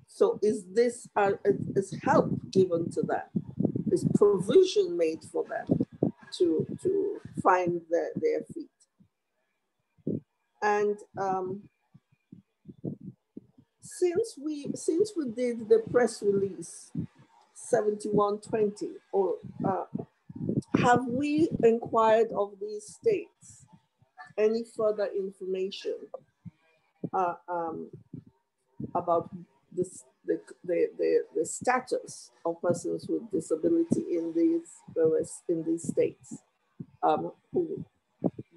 So is this, uh, is help given to them? Is provision made for them to, to find their, their feet? And um, since we since we did the press release 7120 or uh, have we inquired of these states any further information uh, um, about this, the, the, the, the, status of persons with disability in these, in these states. Um, who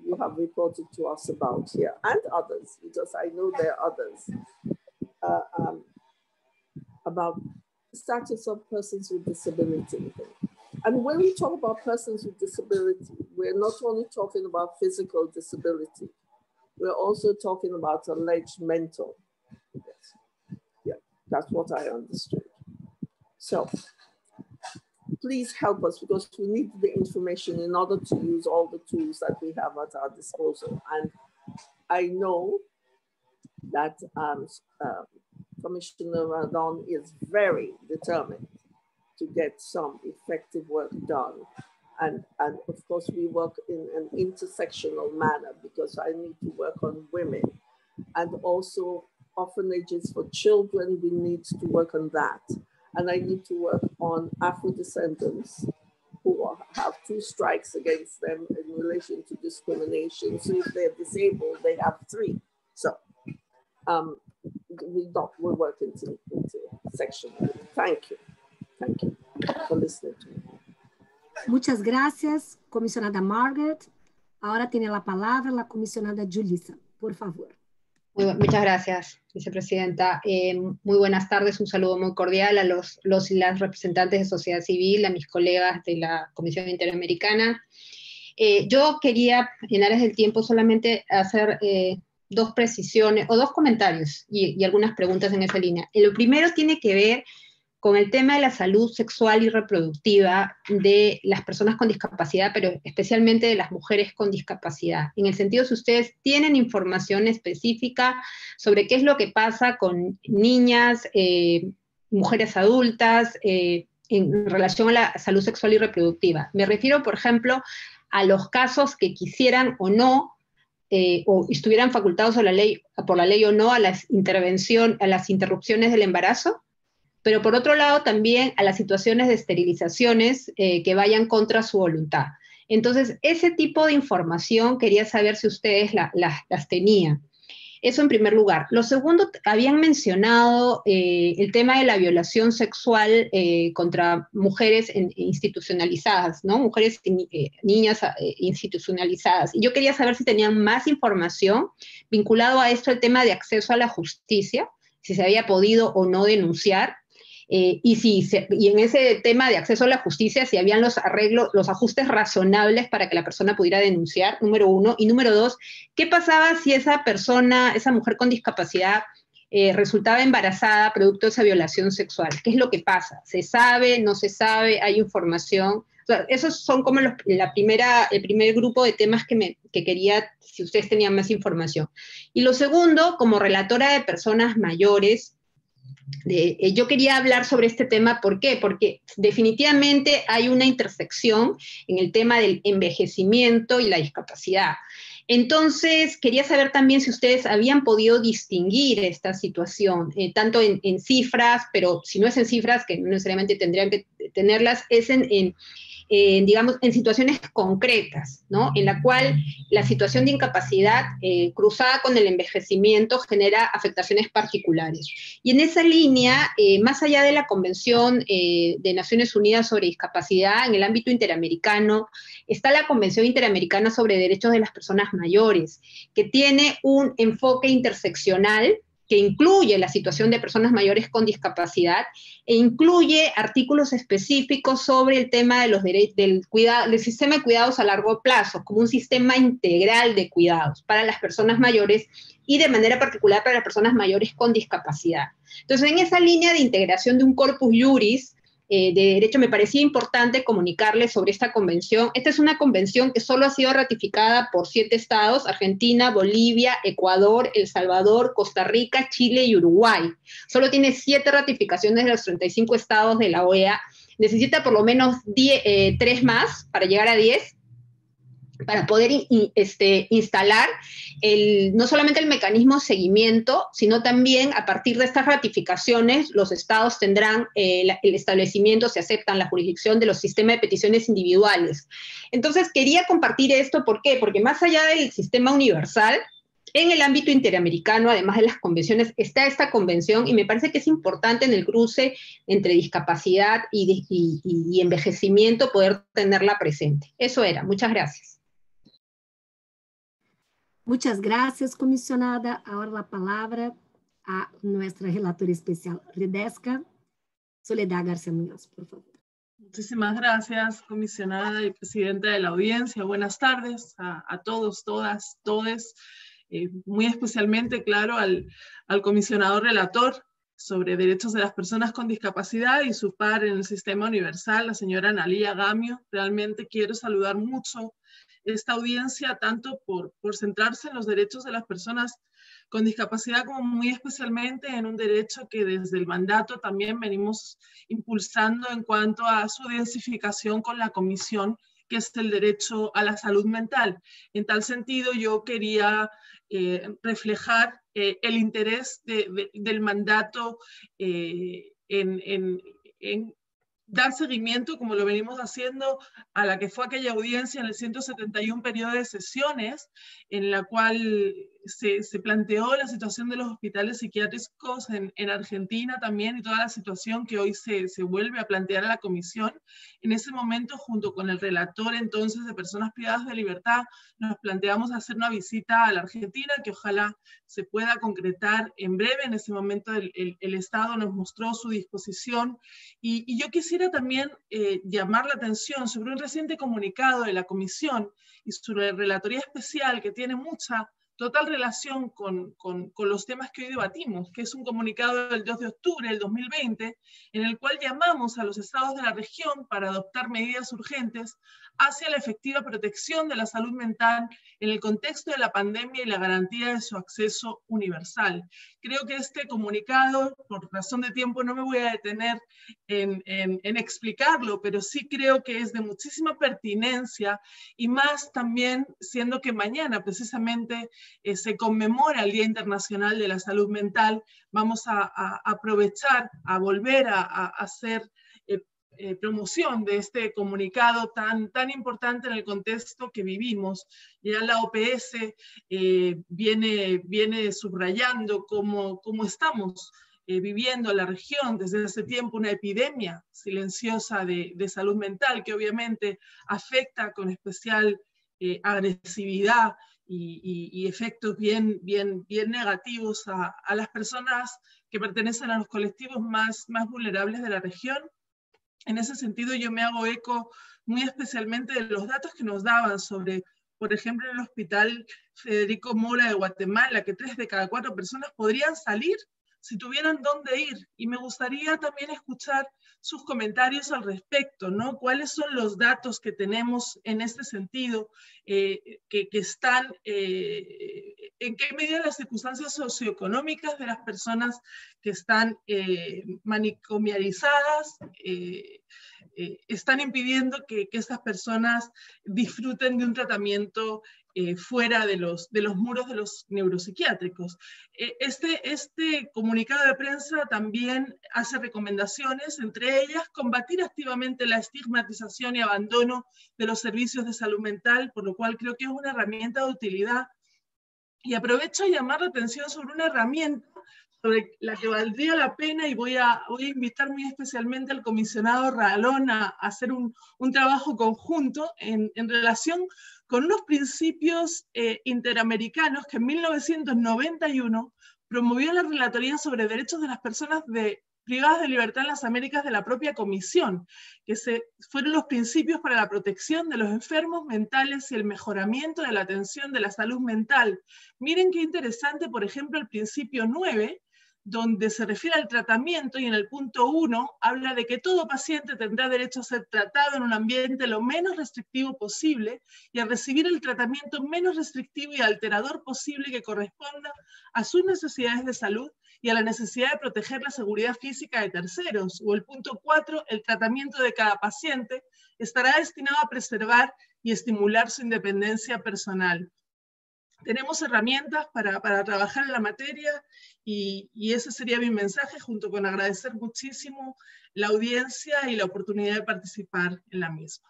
you have reported to us about here and others, because I know there are others, uh, um, about status of persons with disability. And when we talk about persons with disability, we're not only talking about physical disability, we're also talking about alleged mental. Yes. Yeah, that's what I understood. So please help us because we need the information in order to use all the tools that we have at our disposal. And I know that um, uh, Commissioner Radon is very determined to get some effective work done. And, and of course, we work in an intersectional manner because I need to work on women and also orphanages for children. We need to work on that. And I need to work on Afro descendants who have two strikes against them in relation to discrimination. So if they're disabled, they have three. So um, we don't, we're working into, into section. Thank you. Thank you for listening to me. Muchas gracias, comisionada Margaret. Ahora tiene la palabra la comisionada Julissa, por favor. Muy, muchas gracias, vicepresidenta. Eh, muy buenas tardes, un saludo muy cordial a los, los y las representantes de sociedad civil, a mis colegas de la Comisión Interamericana. Eh, yo quería, en áreas del tiempo, solamente hacer eh, dos precisiones o dos comentarios y, y, algunas preguntas en esa línea. Lo primero tiene que ver con el tema de la salud sexual y reproductiva de las personas con discapacidad, pero especialmente de las mujeres con discapacidad. En el sentido, si ustedes tienen información específica sobre qué es lo que pasa con niñas, eh, mujeres adultas, eh, en relación a la salud sexual y reproductiva. Me refiero, por ejemplo, a los casos que quisieran o no eh, o estuvieran facultados la ley, por la ley o no a las intervención, a las interrupciones del embarazo, pero por otro lado también a las situaciones de esterilizaciones eh, que vayan contra su voluntad. Entonces, ese tipo de información quería saber si ustedes las tenían. Eso en primer lugar. Lo segundo, habían mencionado eh, el tema de la violación sexual eh, contra mujeres institucionalizadas, ¿no? Mujeres, niñas institucionalizadas. Y yo quería saber si tenían más información vinculado a esto, el tema de acceso a la justicia, si se había podido o no denunciar, eh, y, si y en ese tema de acceso a la justicia, si habían los arreglos, los ajustes razonables para que la persona pudiera denunciar, número uno. Y número dos, ¿qué pasaba si esa persona, esa mujer con discapacidad, eh, resultaba embarazada producto de esa violación sexual? ¿Qué es lo que pasa? ¿Se sabe? ¿No se sabe? ¿Hay información? esos son como la primera, el primer grupo de temas que, me, que quería, si ustedes tenían más información. Y lo segundo, como relatora de personas mayores, eh, yo quería hablar sobre este tema, ¿por qué? Porque definitivamente hay una intersección en el tema del envejecimiento y la discapacidad. Entonces, quería saber también si ustedes habían podido distinguir esta situación, eh, tanto en, cifras, pero si no es en cifras, que no necesariamente tendrían que tenerlas, es en digamos, en situaciones concretas, ¿no? En la cual la situación de incapacidad eh, cruzada con el envejecimiento genera afectaciones particulares. Y en esa línea, eh, más allá de la Convención eh, de Naciones Unidas sobre Discapacidad en el ámbito interamericano, está la Convención Interamericana sobre Derechos de las Personas Mayores, que tiene un enfoque interseccional que incluye la situación de personas mayores con discapacidad e incluye artículos específicos sobre el tema de los del, del sistema de cuidados a largo plazo, como un sistema integral de cuidados para las personas mayores y de manera particular para las personas mayores con discapacidad. Entonces, en esa línea de integración de un corpus juris, eh, de Derecho, me parecía importante comunicarles sobre esta convención. Esta es una convención que solo ha sido ratificada por siete estados, Argentina, Bolivia, Ecuador, El Salvador, Costa Rica, Chile y Uruguay. Solo tiene siete ratificaciones de los 35 estados de la OEA. Necesita por lo menos eh, tres más para llegar a 10 para poder este, instalar el, no solamente el mecanismo de seguimiento, sino también a partir de estas ratificaciones, los estados tendrán eh, el establecimiento, se aceptan la jurisdicción de los sistemas de peticiones individuales. Entonces, quería compartir esto, ¿por qué? Porque más allá del sistema universal, en el ámbito interamericano, además de las convenciones, está esta convención y me parece que es importante en el cruce entre discapacidad y, y envejecimiento poder tenerla presente. Eso era. Muchas gracias. Muchas gracias, comisionada. Ahora la palabra a nuestra relatora especial, Redesca. Soledad García Muñoz, por favor. Muchísimas gracias, comisionada y presidenta de la audiencia. Buenas tardes a, todos, todas, todes. Eh, muy especialmente, claro, al, al relator sobre derechos de las personas con discapacidad y su par en el sistema universal, la señora Analia Gamio. Realmente quiero saludar mucho esta audiencia tanto por, por centrarse en los derechos de las personas con discapacidad como muy especialmente en un derecho que desde el mandato también venimos impulsando en cuanto a su densificación con la comisión, que es el derecho a la salud mental. En tal sentido, yo quería eh, reflejar eh, el interés del mandato eh, en, dar seguimiento, como lo venimos haciendo, a la que fue aquella audiencia en el 171 periodo de sesiones, en la cual se, planteó la situación de los hospitales psiquiátricos en, Argentina también y toda la situación que hoy se, vuelve a plantear a la comisión. En ese momento, junto con el relator entonces de personas privadas de libertad, nos planteamos hacer una visita a la Argentina que ojalá se pueda concretar en breve. En ese momento el, Estado nos mostró su disposición y, yo quisiera también eh, llamar la atención sobre un reciente comunicado de la comisión y su relatoría especial que tiene mucha total relación con, los temas que hoy debatimos, que es un comunicado del 2 de octubre del 2020, en el cual llamamos a los estados de la región para adoptar medidas urgentes hacia la efectiva protección de la salud mental en el contexto de la pandemia y la garantía de su acceso universal. Creo que este comunicado, por razón de tiempo, no me voy a detener en, explicarlo, pero sí creo que es de muchísima pertinencia y más también siendo que mañana precisamente eh, se conmemora el Día Internacional de la Salud Mental, vamos a, aprovechar, a volver a, hacer eh, promoción de este comunicado tan, tan importante en el contexto que vivimos. Ya la OPS eh, viene, viene subrayando cómo, cómo estamos eh, viviendo la región desde hace tiempo una epidemia silenciosa de salud mental que obviamente afecta con especial agresividad y, efectos bien, bien, bien negativos a, las personas que pertenecen a los colectivos más, más vulnerables de la región. En ese sentido, yo me hago eco muy especialmente de los datos que nos daban sobre, por ejemplo, el Hospital Federico Mora de Guatemala, que tres de cada cuatro personas podrían salir si tuvieran dónde ir. Y me gustaría también escuchar sus comentarios al respecto, ¿no? ¿Cuáles son los datos que tenemos en este sentido, eh, que, están, eh, en qué medida las circunstancias socioeconómicas de las personas que están eh, manicomializadas están impidiendo que estas personas disfruten de un tratamiento eh, fuera de los, de los muros de los neuropsiquiátricos. Eh, este, este comunicado de prensa también hace recomendaciones, entre ellas combatir activamente la estigmatización y abandono de los servicios de salud mental, por lo cual creo que es una herramienta de utilidad. Y aprovecho a llamar la atención sobre una herramienta sobre la que valdría la pena y voy a, voy a invitar muy especialmente al comisionado Ralón a, hacer un, un, trabajo conjunto en, en, relación con unos principios eh, interamericanos que en 1991 promovió la Relatoría sobre Derechos de las Personas privadas de libertad en las Américas de la propia Comisión, que se, fueron los principios para la protección de los enfermos mentales y el mejoramiento de la atención de la salud mental. Miren qué interesante, por ejemplo, el principio 9, donde se refiere al tratamiento y en el punto 1 habla de que todo paciente tendrá derecho a ser tratado en un ambiente lo menos restrictivo posible y a recibir el tratamiento menos restrictivo y alterador posible que corresponda a sus necesidades de salud y a la necesidad de proteger la seguridad física de terceros. O el punto 4, el tratamiento de cada paciente estará destinado a preservar y estimular su independencia personal tenemos herramientas para, para, trabajar en la materia y, ese sería mi mensaje, junto con agradecer muchísimo la audiencia y la oportunidad de participar en la misma.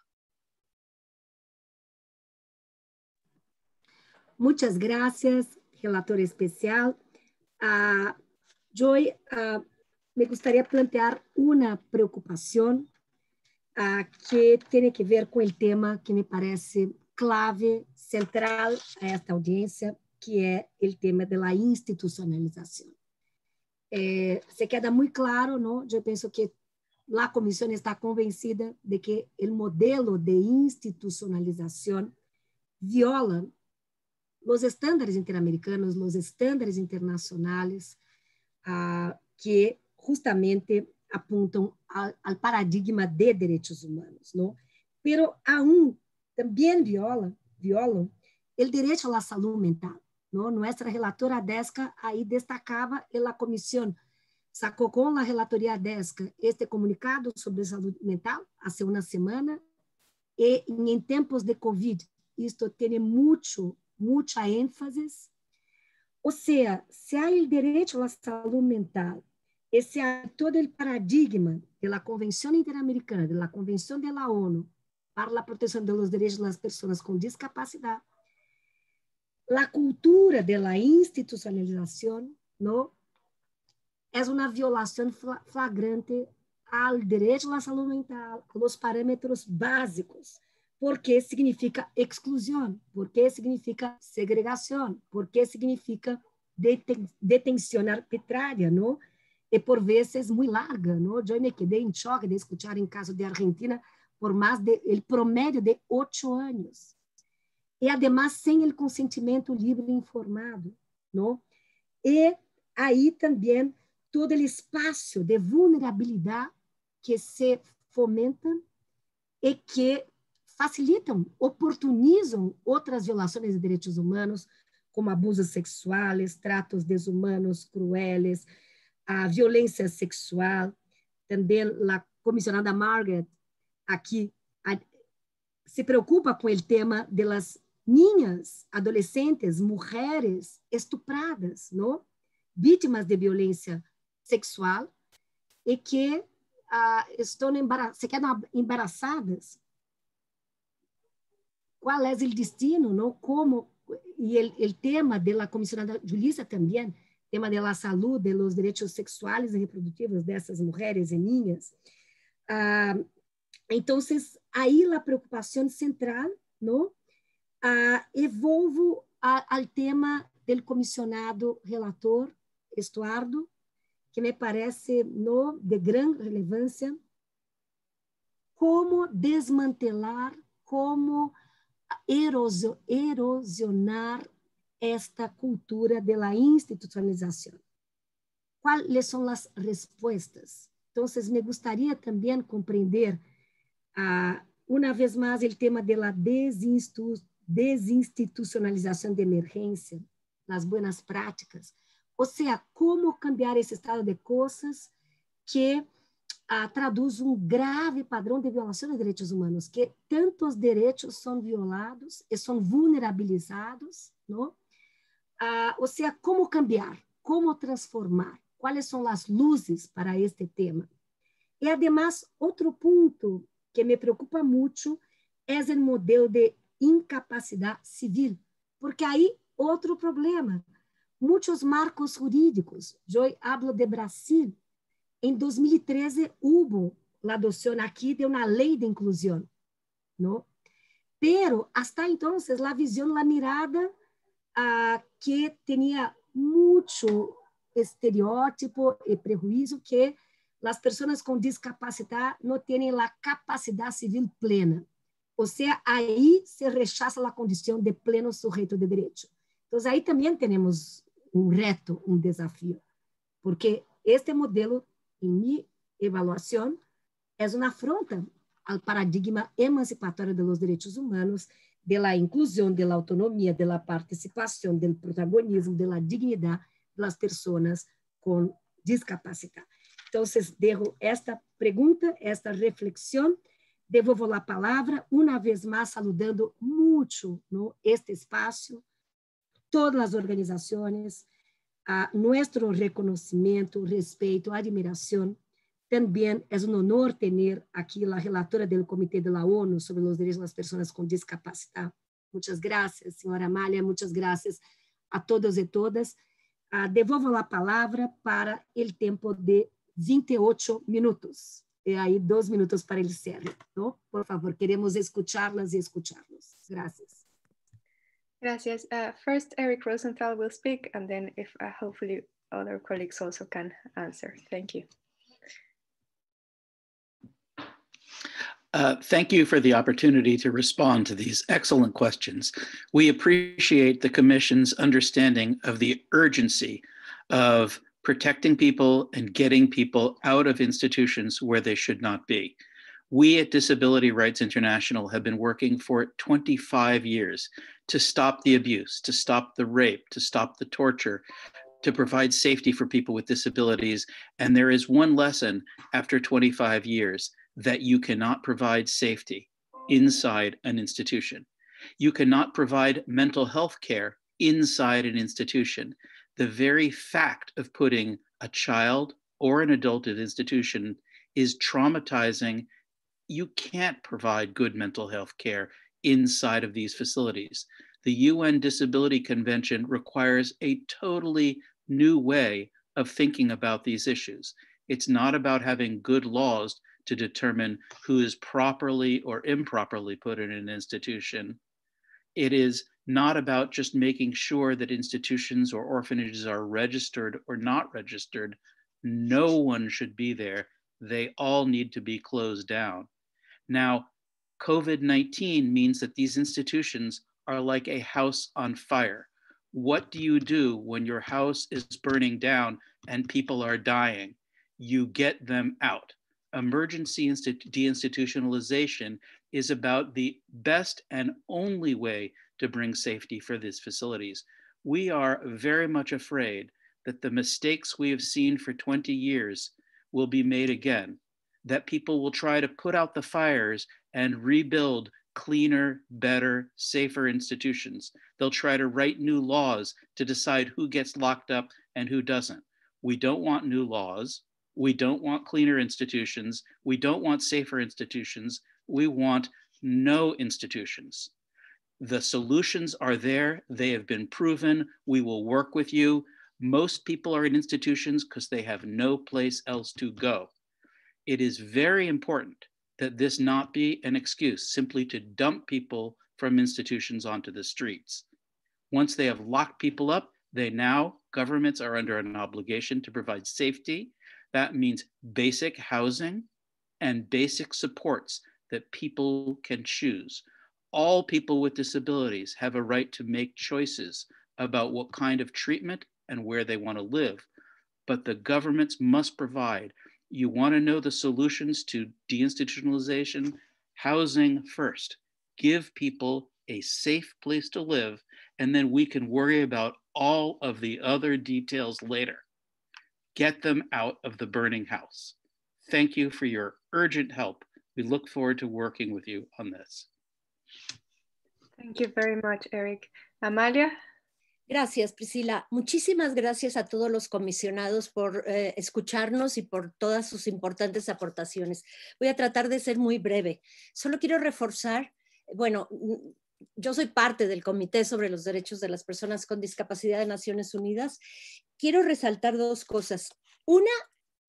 Muchas gracias, relator especial. Uh, Joy, uh, me gustaría plantear una preocupación uh, que tiene que ver con el tema que me parece clave central a esta audiência, que é o tema da institucionalização. É, se queda muito claro, não? eu penso que a comissão está convencida de que o modelo de institucionalização viola os estándares interamericanos, os estándares internacionais, ah, que justamente apuntam ao, ao paradigma de direitos humanos, não? Pero aún também viola, violam o direito à saúde mental. ¿No? Nuestra relatora DESCA aí destacava a comissão sacou com a relatoria DESCA este comunicado sobre saúde mental há uma semana e em tempos de Covid isto tem muito, muita ênfase. Ou seja, se há o direito à saúde mental, esse é todo o paradigma da Convenção Interamericana, da Convenção da ONU para a proteção dos direitos das pessoas com discapacidade, a cultura da institucionalização no é uma violação flagrante ao direito à saúde mental, aos parâmetros básicos, porque significa exclusão, porque significa segregação, porque significa deten detenção arbitrária, não? E por vezes muito larga, não? Eu me quedei em choque de escutar em caso de Argentina por mais de el promédio de oito anos. E, además, sem o consentimento livre e informado. Não? E aí também todo o espaço de vulnerabilidade que se fomentam e que facilitam, oportunizam outras violações de direitos humanos, como abusos sexuais, tratos desumanos, crueles, a violência sexual. Também a comissionada Margaret aqui se preocupa com o tema das niñas, adolescentes, mulheres estupradas, não? vítimas de violência sexual e que ah, estão se quedam embaraçadas. Qual é o destino, não? Como e o tema da comissionada Julissa também, tema da saúde, dos direitos sexuais e reprodutivos dessas mulheres e niñas. Ah, então, aí a preocupação central, não? Uh, evolvo ao tema do comissionado relator Estuardo, que me parece no, de grande relevância, como desmantelar, como erosionar esta cultura da institucionalização. Quais são as respostas? Então, me gostaria também compreender ah, uma vez mais, o tema da desinstitucionalização de emergência, nas boas práticas, ou seja, como cambiar esse estado de coisas que ah, traduz um grave padrão de violação de direitos humanos, que tantos direitos são violados e são vulnerabilizados, não? Ah, ou seja, como cambiar, como transformar, quais são as luzes para este tema. E, además, outro ponto que me preocupa muito é o modelo de incapacidade civil, porque aí outro problema. Muitos marcos jurídicos, eu hablo de Brasil, em 2013 houve a adoção aqui de uma lei de inclusão, não? Pero hasta entonces a visão, a mirada uh, que tinha muito estereótipo e prejuízo que as pessoas com discapacidade não têm a capacidade civil plena. Ou seja, aí se rechaça a condição de pleno sujeito de direito. Então, aí também temos um reto, um desafio, porque este modelo, em minha avaliação, é uma afronta ao paradigma emancipatório dos direitos humanos, da inclusão, da autonomia, da participação, do protagonismo, da dignidade das pessoas com discapacidade. Então, dejo esta pergunta, esta reflexão, devolvo a palavra, uma vez mais, saludando muito no, este espaço, todas as organizações, a nosso reconhecimento, respeito, admiração. Também é um honor ter aqui a relatora do Comitê da ONU sobre os direitos das pessoas com discapacidade. Muitas graças, senhora Amália, muitas graças a todos e todas. Uh, devolvo a palavra para o tempo de 28 minutos. E aí, dois minutos para el cierre. ¿no? Por favor, queremos escucharlas y escucharlos. Gracias. Gracias. Uh, first, Eric Rosenthal will speak, and then if uh, hopefully other colleagues also can answer. Thank you. Uh, thank you for the opportunity to respond to these excellent questions. We appreciate the Commission's understanding of the urgency of protecting people and getting people out of institutions where they should not be. We at Disability Rights International have been working for 25 years to stop the abuse, to stop the rape, to stop the torture, to provide safety for people with disabilities. And there is one lesson after 25 years that you cannot provide safety inside an institution. You cannot provide mental health care inside an institution the very fact of putting a child or an adult at institution is traumatizing. You can't provide good mental health care inside of these facilities. The UN Disability Convention requires a totally new way of thinking about these issues. It's not about having good laws to determine who is properly or improperly put in an institution. It is not about just making sure that institutions or orphanages are registered or not registered. No one should be there. They all need to be closed down. Now, COVID 19 means that these institutions are like a house on fire. What do you do when your house is burning down and people are dying? You get them out. Emergency deinstitutionalization is about the best and only way to bring safety for these facilities. We are very much afraid that the mistakes we have seen for 20 years will be made again, that people will try to put out the fires and rebuild cleaner, better, safer institutions. They'll try to write new laws to decide who gets locked up and who doesn't. We don't want new laws. We don't want cleaner institutions. We don't want safer institutions. We want no institutions. The solutions are there. They have been proven. We will work with you. Most people are in institutions because they have no place else to go. It is very important that this not be an excuse simply to dump people from institutions onto the streets. Once they have locked people up, they now, governments are under an obligation to provide safety. That means basic housing and basic supports that people can choose all people with disabilities have a right to make choices about what kind of treatment and where they want to live. But the governments must provide. You want to know the solutions to deinstitutionalization? Housing first. Give people a safe place to live, and then we can worry about all of the other details later. Get them out of the burning house. Thank you for your urgent help. We look forward to working with you on this. Thank you very much, Eric. Amalia? Gracias, Priscila. Muchísimas gracias a todos los comisionados por eh, escucharnos y por todas sus importantes aportaciones. Voy a tratar de ser muy breve. Solo quiero reforzar, bueno, yo soy parte del Comité sobre los Derechos de las Personas con Discapacidad de Naciones Unidas. Quiero resaltar dos cosas. Una,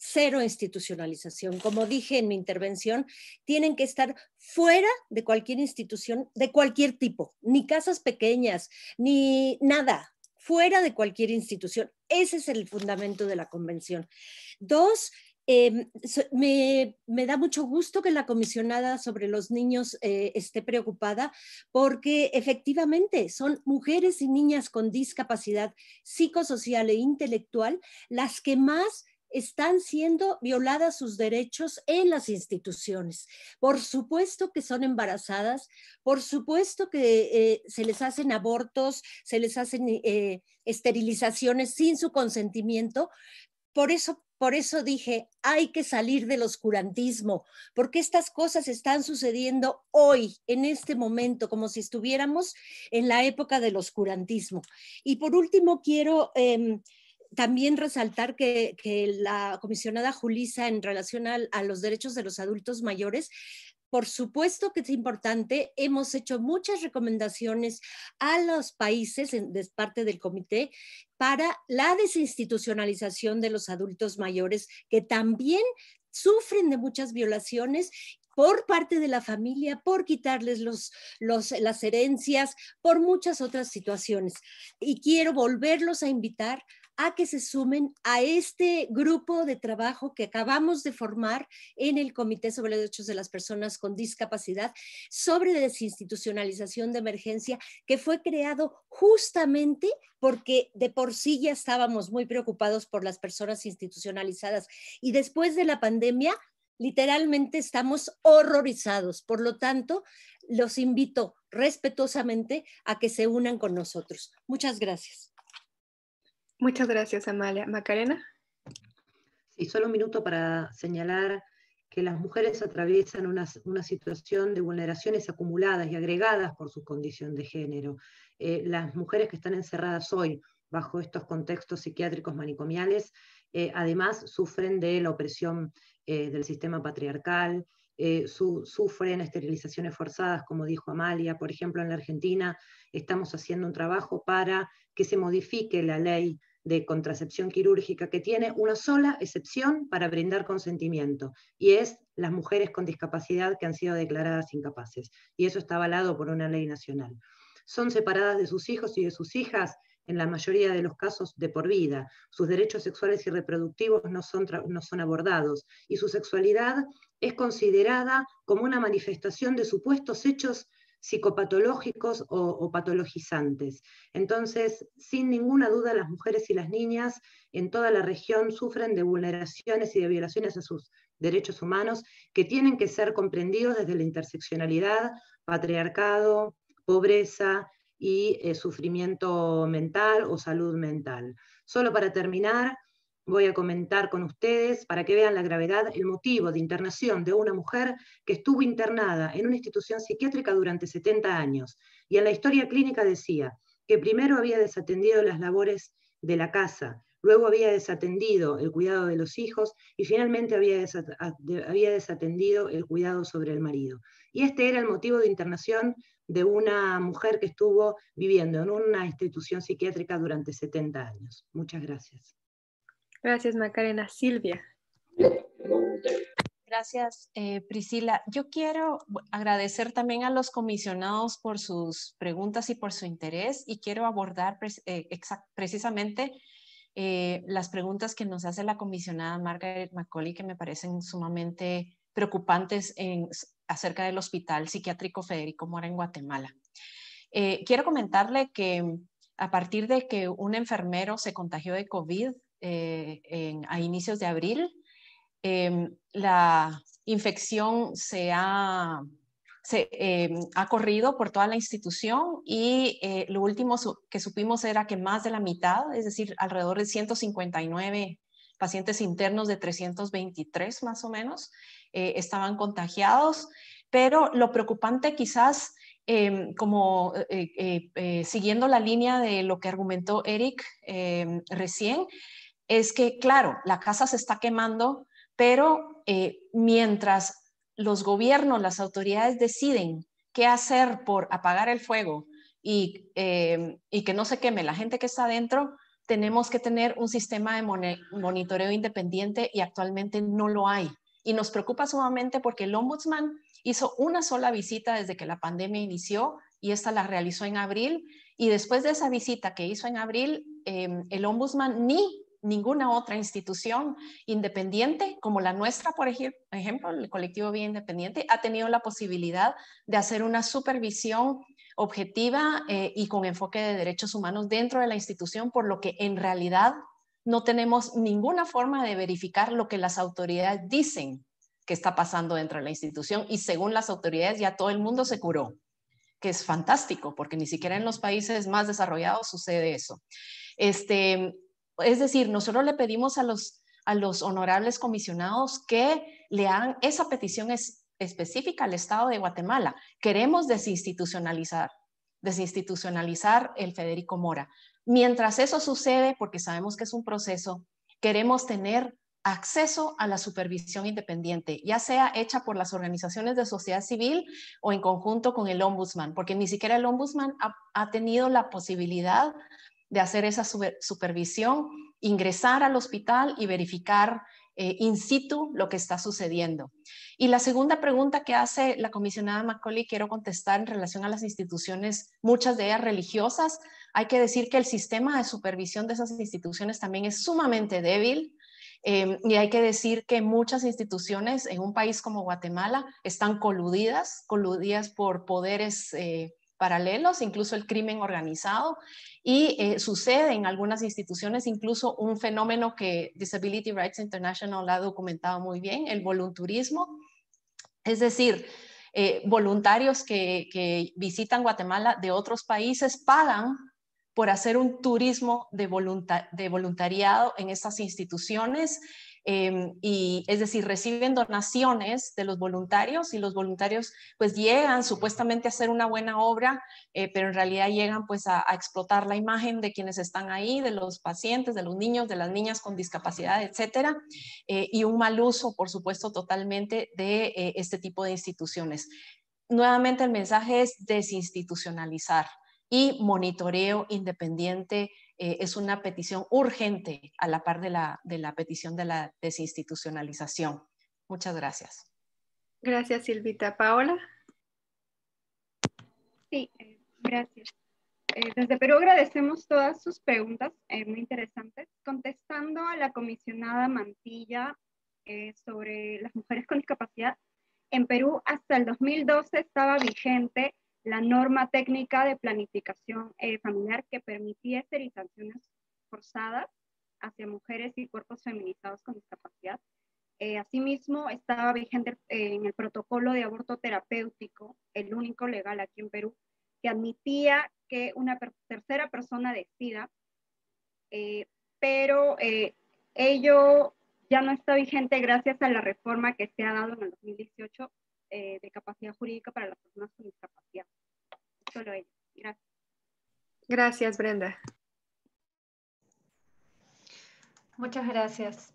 cero institucionalización. Como dije en mi intervención, tienen que estar fuera de cualquier institución, de cualquier tipo, ni casas pequeñas, ni nada, fuera de cualquier institución. Ese es el fundamento de la convención. Dos, em, me, da mucho gusto que la comisionada sobre los niños eh, esté preocupada porque efectivamente son mujeres y niñas con discapacidad psicosocial e intelectual las que más están siendo violadas sus derechos en las instituciones. Por supuesto que son embarazadas, por supuesto que eh, se les hacen abortos, se les hacen eh, esterilizaciones sin su consentimiento. Por eso, por eso dije, hay que salir del oscurantismo, porque estas cosas están sucediendo hoy, en este momento, como si estuviéramos en la época del oscurantismo. Y por último, quiero... Em, también resaltar que, la comisionada Julisa en relación a, los derechos de los adultos mayores por supuesto que es importante. Hemos hecho muchas recomendaciones a los países de parte del comité para la desinstitucionalización de los adultos mayores que también sufren de muchas violaciones por parte de la familia, por quitarles los, las herencias, por muchas otras situaciones. Y quiero volverlos a invitar a que se sumen a este grupo de trabajo que acabamos de formar en el Comité sobre los Derechos de las Personas con Discapacidad sobre desinstitucionalización de emergencia, que fue creado justamente porque de por sí ya estábamos muy preocupados por las personas institucionalizadas y después de la pandemia literalmente estamos horrorizados. Por lo tanto, los invito respetuosamente a que se unan con nosotros. Muchas gracias. Muchas gracias, Amalia. Macarena. Sí, solo un minuto para señalar que las mujeres atraviesan una, situación de vulneraciones acumuladas y agregadas por su condición de género. Eh, las mujeres que están encerradas hoy bajo estos contextos psiquiátricos manicomiales, eh, además sufren de la opresión eh, del sistema patriarcal, sufren esterilizaciones forzadas, como dijo Amalia. Por ejemplo, en la Argentina estamos haciendo un trabajo para que se modifique la ley de contracepción quirúrgica que tiene una sola excepción para brindar consentimiento, y es las mujeres con discapacidad que han sido declaradas incapaces. Y eso está avalado por una ley nacional. Son separadas de sus hijos y de sus hijas en la mayoría de los casos de por vida. Sus derechos sexuales y reproductivos no son, no son abordados y su sexualidad es considerada como una manifestación de supuestos hechos psicopatológicos o, patologizantes. Entonces, sin ninguna duda, las mujeres y las niñas en toda la región sufren de vulneraciones y de violaciones a sus derechos humanos que tienen que ser comprendidos desde la interseccionalidad, patriarcado, pobreza y eh, sufrimiento mental o salud mental. Solo para terminar, voy a comentar con ustedes para que vean la gravedad el motivo de internación de una mujer que estuvo internada en una institución psiquiátrica durante 70 años. Y en la historia clínica decía que primero había desatendido las labores de la casa, luego había desatendido el cuidado de los hijos y finalmente había, desatendido el cuidado sobre el marido. Y este era el motivo de internación de una mujer que estuvo viviendo en una institución psiquiátrica durante 70 años. Muchas gracias. Gracias, Macarena. Silvia. Gracias, eh, Priscila. Yo quiero agradecer también a los comisionados por sus preguntas y por su interés y quiero abordar eh, precisamente eh, las preguntas que nos hace la comisionada Margaret Macaulay que me parecen sumamente preocupantes en, acerca del Hospital Psiquiátrico Federico Mora en Guatemala. quiero comentarle que a partir de que un enfermero se contagió de COVID, eh, a inicios de abril. Em, la infección se ha, se, em, ha corrido por toda la institución y eh, lo último que supimos era que más de la mitad, es decir, alrededor de 159 pacientes internos de 323 más o menos eh, estaban contagiados, pero lo preocupante quizás, em, como eh, siguiendo la línea de lo que argumentó Eric recién, es que, claro, la casa se está quemando, pero mientras los gobiernos, las autoridades deciden qué hacer por apagar el fuego y, y que no se queme la gente que está adentro, tenemos que tener un sistema de monitoreo independiente y actualmente no lo hay. Y nos preocupa sumamente porque el ombudsman hizo una sola visita desde que la pandemia inició y esta la realizó en abril. Y después de esa visita que hizo en abril, em, el ombudsman ni ninguna otra institución independiente como la nuestra, por ejemplo, el colectivo Vía Independiente, ha tenido la posibilidad de hacer una supervisión objetiva eh, y con enfoque de derechos humanos dentro de la institución, por lo que en realidad no tenemos ninguna forma de verificar lo que las autoridades dicen que está pasando dentro de la institución y según las autoridades ya todo el mundo se curó, que es fantástico porque ni siquiera en los países más desarrollados sucede eso. Este, es decir, nosotros le pedimos a los, a los honorables comisionados que le hagan esa petición es, específica al Estado de Guatemala. Queremos desinstitucionalizar, desinstitucionalizar el Federico Mora. Mientras eso sucede, porque sabemos que es un proceso, queremos tener acceso a la supervisión independiente, ya sea hecha por las organizaciones de sociedad civil o en conjunto con el ombudsman, porque ni siquiera el ombudsman ha, tenido la posibilidad de hacer esa supervisión, ingresar al hospital y verificar eh, in situ lo que está sucediendo. Y la segunda pregunta que hace la comisionada Macaulay, quiero contestar en relación a las instituciones, muchas de ellas religiosas. Hay que decir que el sistema de supervisión de esas instituciones también es sumamente débil. Eh, y hay que decir que muchas instituciones en un país como Guatemala están coludidas, coludidas por poderes eh, paralelos, incluso el crimen organizado, y eh, sucede en algunas instituciones incluso un fenómeno que Disability Rights International ha documentado muy bien, el volunturismo, es decir, eh, voluntarios que, que, visitan Guatemala de otros países pagan por hacer un turismo de, voluntariado en estas instituciones Em, y es decir, reciben donaciones de los voluntarios y los voluntarios pues llegan supuestamente a hacer una buena obra, eh, pero en realidad llegan pues a, explotar la imagen de quienes están ahí, de los pacientes, de los niños, de las niñas con discapacidad, etcétera, eh, y un mal uso, por supuesto, totalmente de eh, este tipo de instituciones. Nuevamente el mensaje es desinstitucionalizar y monitoreo independiente eh, es una petición urgente a la par de la, de la petición de la desinstitucionalización. Muchas gracias. Gracias, Silvita. Paola. Sí, eh, gracias. Eh, desde Perú agradecemos todas sus preguntas, muy interesantes. Contestando a la comisionada Mantilla sobre las mujeres con discapacidad, en Perú hasta el 2012 estaba vigente la norma técnica de planificación eh, familiar que permitía esterilizaciones forzadas hacia mujeres y cuerpos feminizados con discapacidad. Eh, asimismo, estaba vigente eh, en el protocolo de aborto terapéutico, el único legal aquí en Perú, que admitía que una tercera persona decida, pero ello ya no está vigente gracias a la reforma que se ha dado en el 2018 eh, de capacidad jurídica para las personas con discapacidad. Solo. Gracias. Gracias, Brenda. Muchas gracias.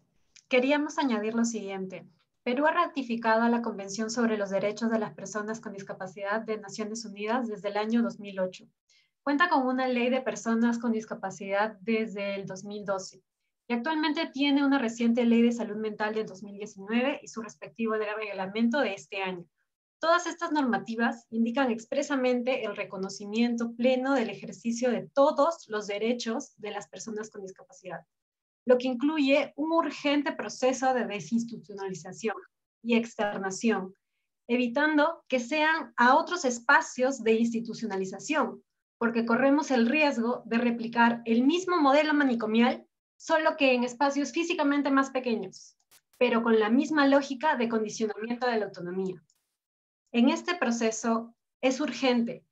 Queríamos añadir lo siguiente. Perú ha ratificado la Convención sobre los Derechos de las Personas con Discapacidad de Naciones Unidas desde el año 2008. Cuenta con una ley de personas con discapacidad desde el 2012 y actualmente tiene una reciente ley de salud mental de 2019 y su respectivo reglamento de este año. Todas estas normativas indican expresamente el reconocimiento pleno del ejercicio de todos los derechos de las personas con discapacidad, lo que incluye un urgente proceso de desinstitucionalización y externación, evitando que sean a otros espacios de institucionalización, porque corremos el riesgo de replicar el mismo modelo manicomial solo que en espacios físicamente más pequeños, pero con la misma lógica de condicionamiento de la autonomía. En este proceso es urgente,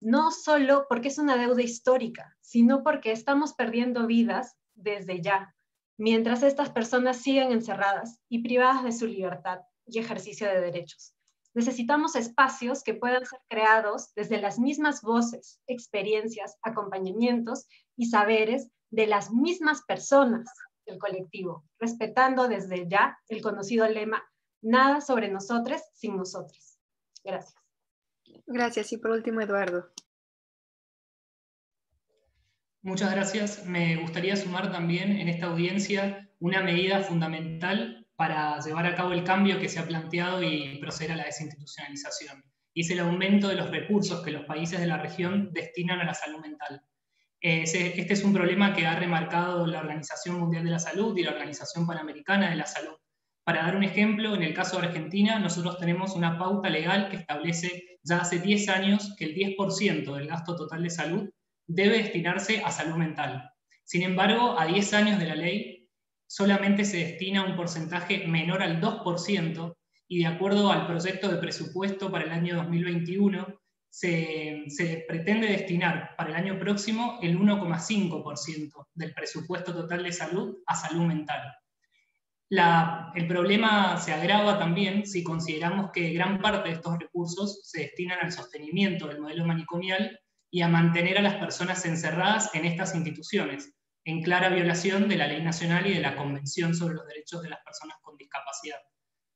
no solo porque es una deuda histórica, sino porque estamos perdiendo vidas desde ya. mientras estas personas siguen encerradas y privadas de su libertad y ejercicio de derechos. Necesitamos espacios que puedan ser creados desde las mismas voces, experiencias, acompañamientos y saberes de las mismas personas del colectivo, respetando desde ya el conocido lema, nada sobre nosotros sin nosotros. Gracias. Gracias. Y por último, Eduardo. Muchas gracias. Me gustaría sumar también en esta audiencia una medida fundamental para llevar a cabo el cambio que se ha planteado y proceder a la desinstitucionalización. Y es el aumento de los recursos que los países de la región destinan a la salud mental. Este es un problema que ha remarcado la Organización Mundial de la Salud y la Organización Panamericana de la Salud. Para dar un ejemplo, en el caso de Argentina, nosotros tenemos una pauta legal que establece ya hace 10 años que el 10% del gasto total de salud debe destinarse a salud mental. Sin embargo, a 10 años de la ley, solamente se destina un porcentaje menor al 2% y de acuerdo al proyecto de presupuesto para el año 2021, se, se pretende destinar para el año próximo el 1,5% del presupuesto total de salud a salud mental. El problema se agrava también si consideramos que gran parte de estos recursos se destinan al sostenimiento del modelo manicomial y a mantener a las personas encerradas en estas instituciones, en clara violación de la ley nacional y de la Convención sobre los Derechos de las Personas con Discapacidad.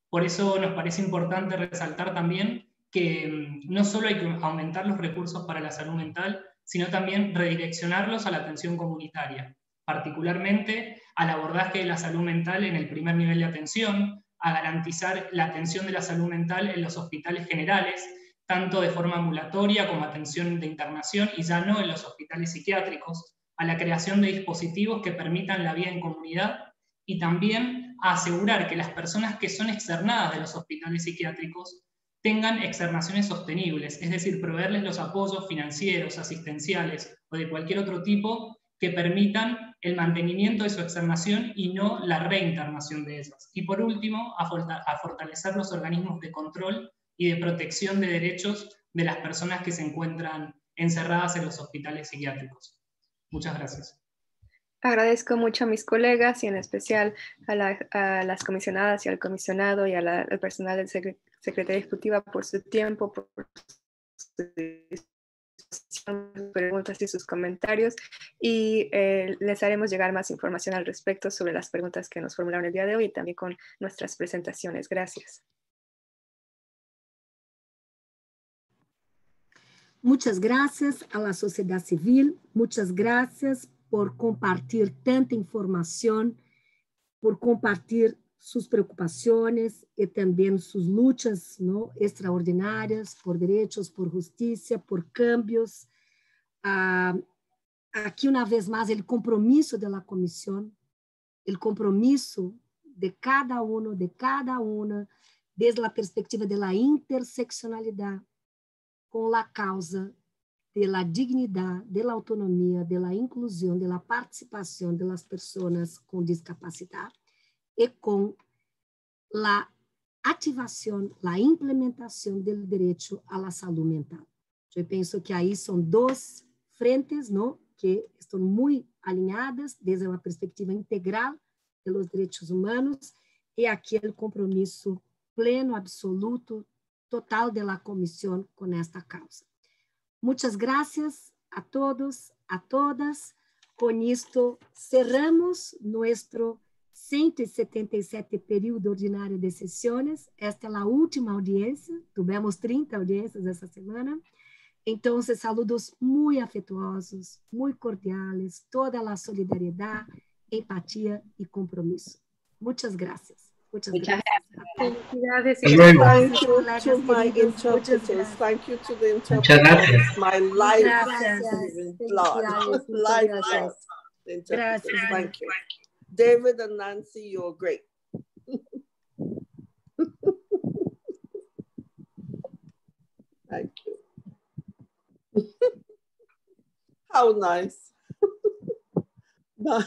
Por eso nos parece importante resaltar también que mm, no solo hay que aumentar los recursos para la salud mental, sino también redireccionarlos a la atención comunitaria, particularmente al abordaje de la salud mental en el primer nivel de atención, a garantizar la atención de la salud mental en los hospitales generales, tanto de forma ambulatoria como atención de internación y ya no en los hospitales psiquiátricos, a la creación de dispositivos que permitan la vida en comunidad y también a asegurar que las personas que son externadas de los hospitales psiquiátricos tengan externaciones sostenibles, es decir, proveerles los apoyos financieros, asistenciales o de cualquier otro tipo que permitan el mantenimiento de su externación y no la reinternación de esas. Y por último, a, fortalecer los organismos de control y de protección de derechos de las personas que se encuentran encerradas en los hospitales psiquiátricos. Muchas gracias. Agradezco mucho a mis colegas y en especial a, las comisionadas y al comisionado y al personal del Secretaría Ejecutiva por su tiempo, por sus preguntas y sus comentarios y eh, les haremos llegar más información al respecto sobre las preguntas que nos formularon el día de hoy y también con nuestras presentaciones. Gracias. Muchas gracias a la sociedad civil, muchas gracias por compartir tanta información, por compartir sus preocupaciones y también sus luchas ¿no? extraordinarias por derechos, por justicia, por cambios. Ah, una vez más el compromiso de la comisión, el compromiso de cada uno, de cada una, desde la perspectiva de la interseccionalidad, com a causa da dignidade, da autonomia, da inclusão, da participação das pessoas com discapacidade e com a ativação, a implementação do direito à saúde mental. Eu penso que aí são duas frentes, não, que estão muito alinhadas desde uma perspectiva integral dos direitos humanos e aqui o compromisso pleno, absoluto, total de la comisión con esta causa. Muchas gracias a todos, a todas. Con esto cerramos nuestro 177 período ordinário de sessões. Esta é a última audiência, tivemos 30 audiências essa semana. Então, saludos muito afetuosos, muito cordiais, toda a solidariedade, empatia e compromisso. Muitas graças. Muchas, Muchas gracias. Thank you to my interpreters. Thank you to the interpreters. My life. Life. Thank you. David and Nancy, you're great. Thank you. How nice. Bye.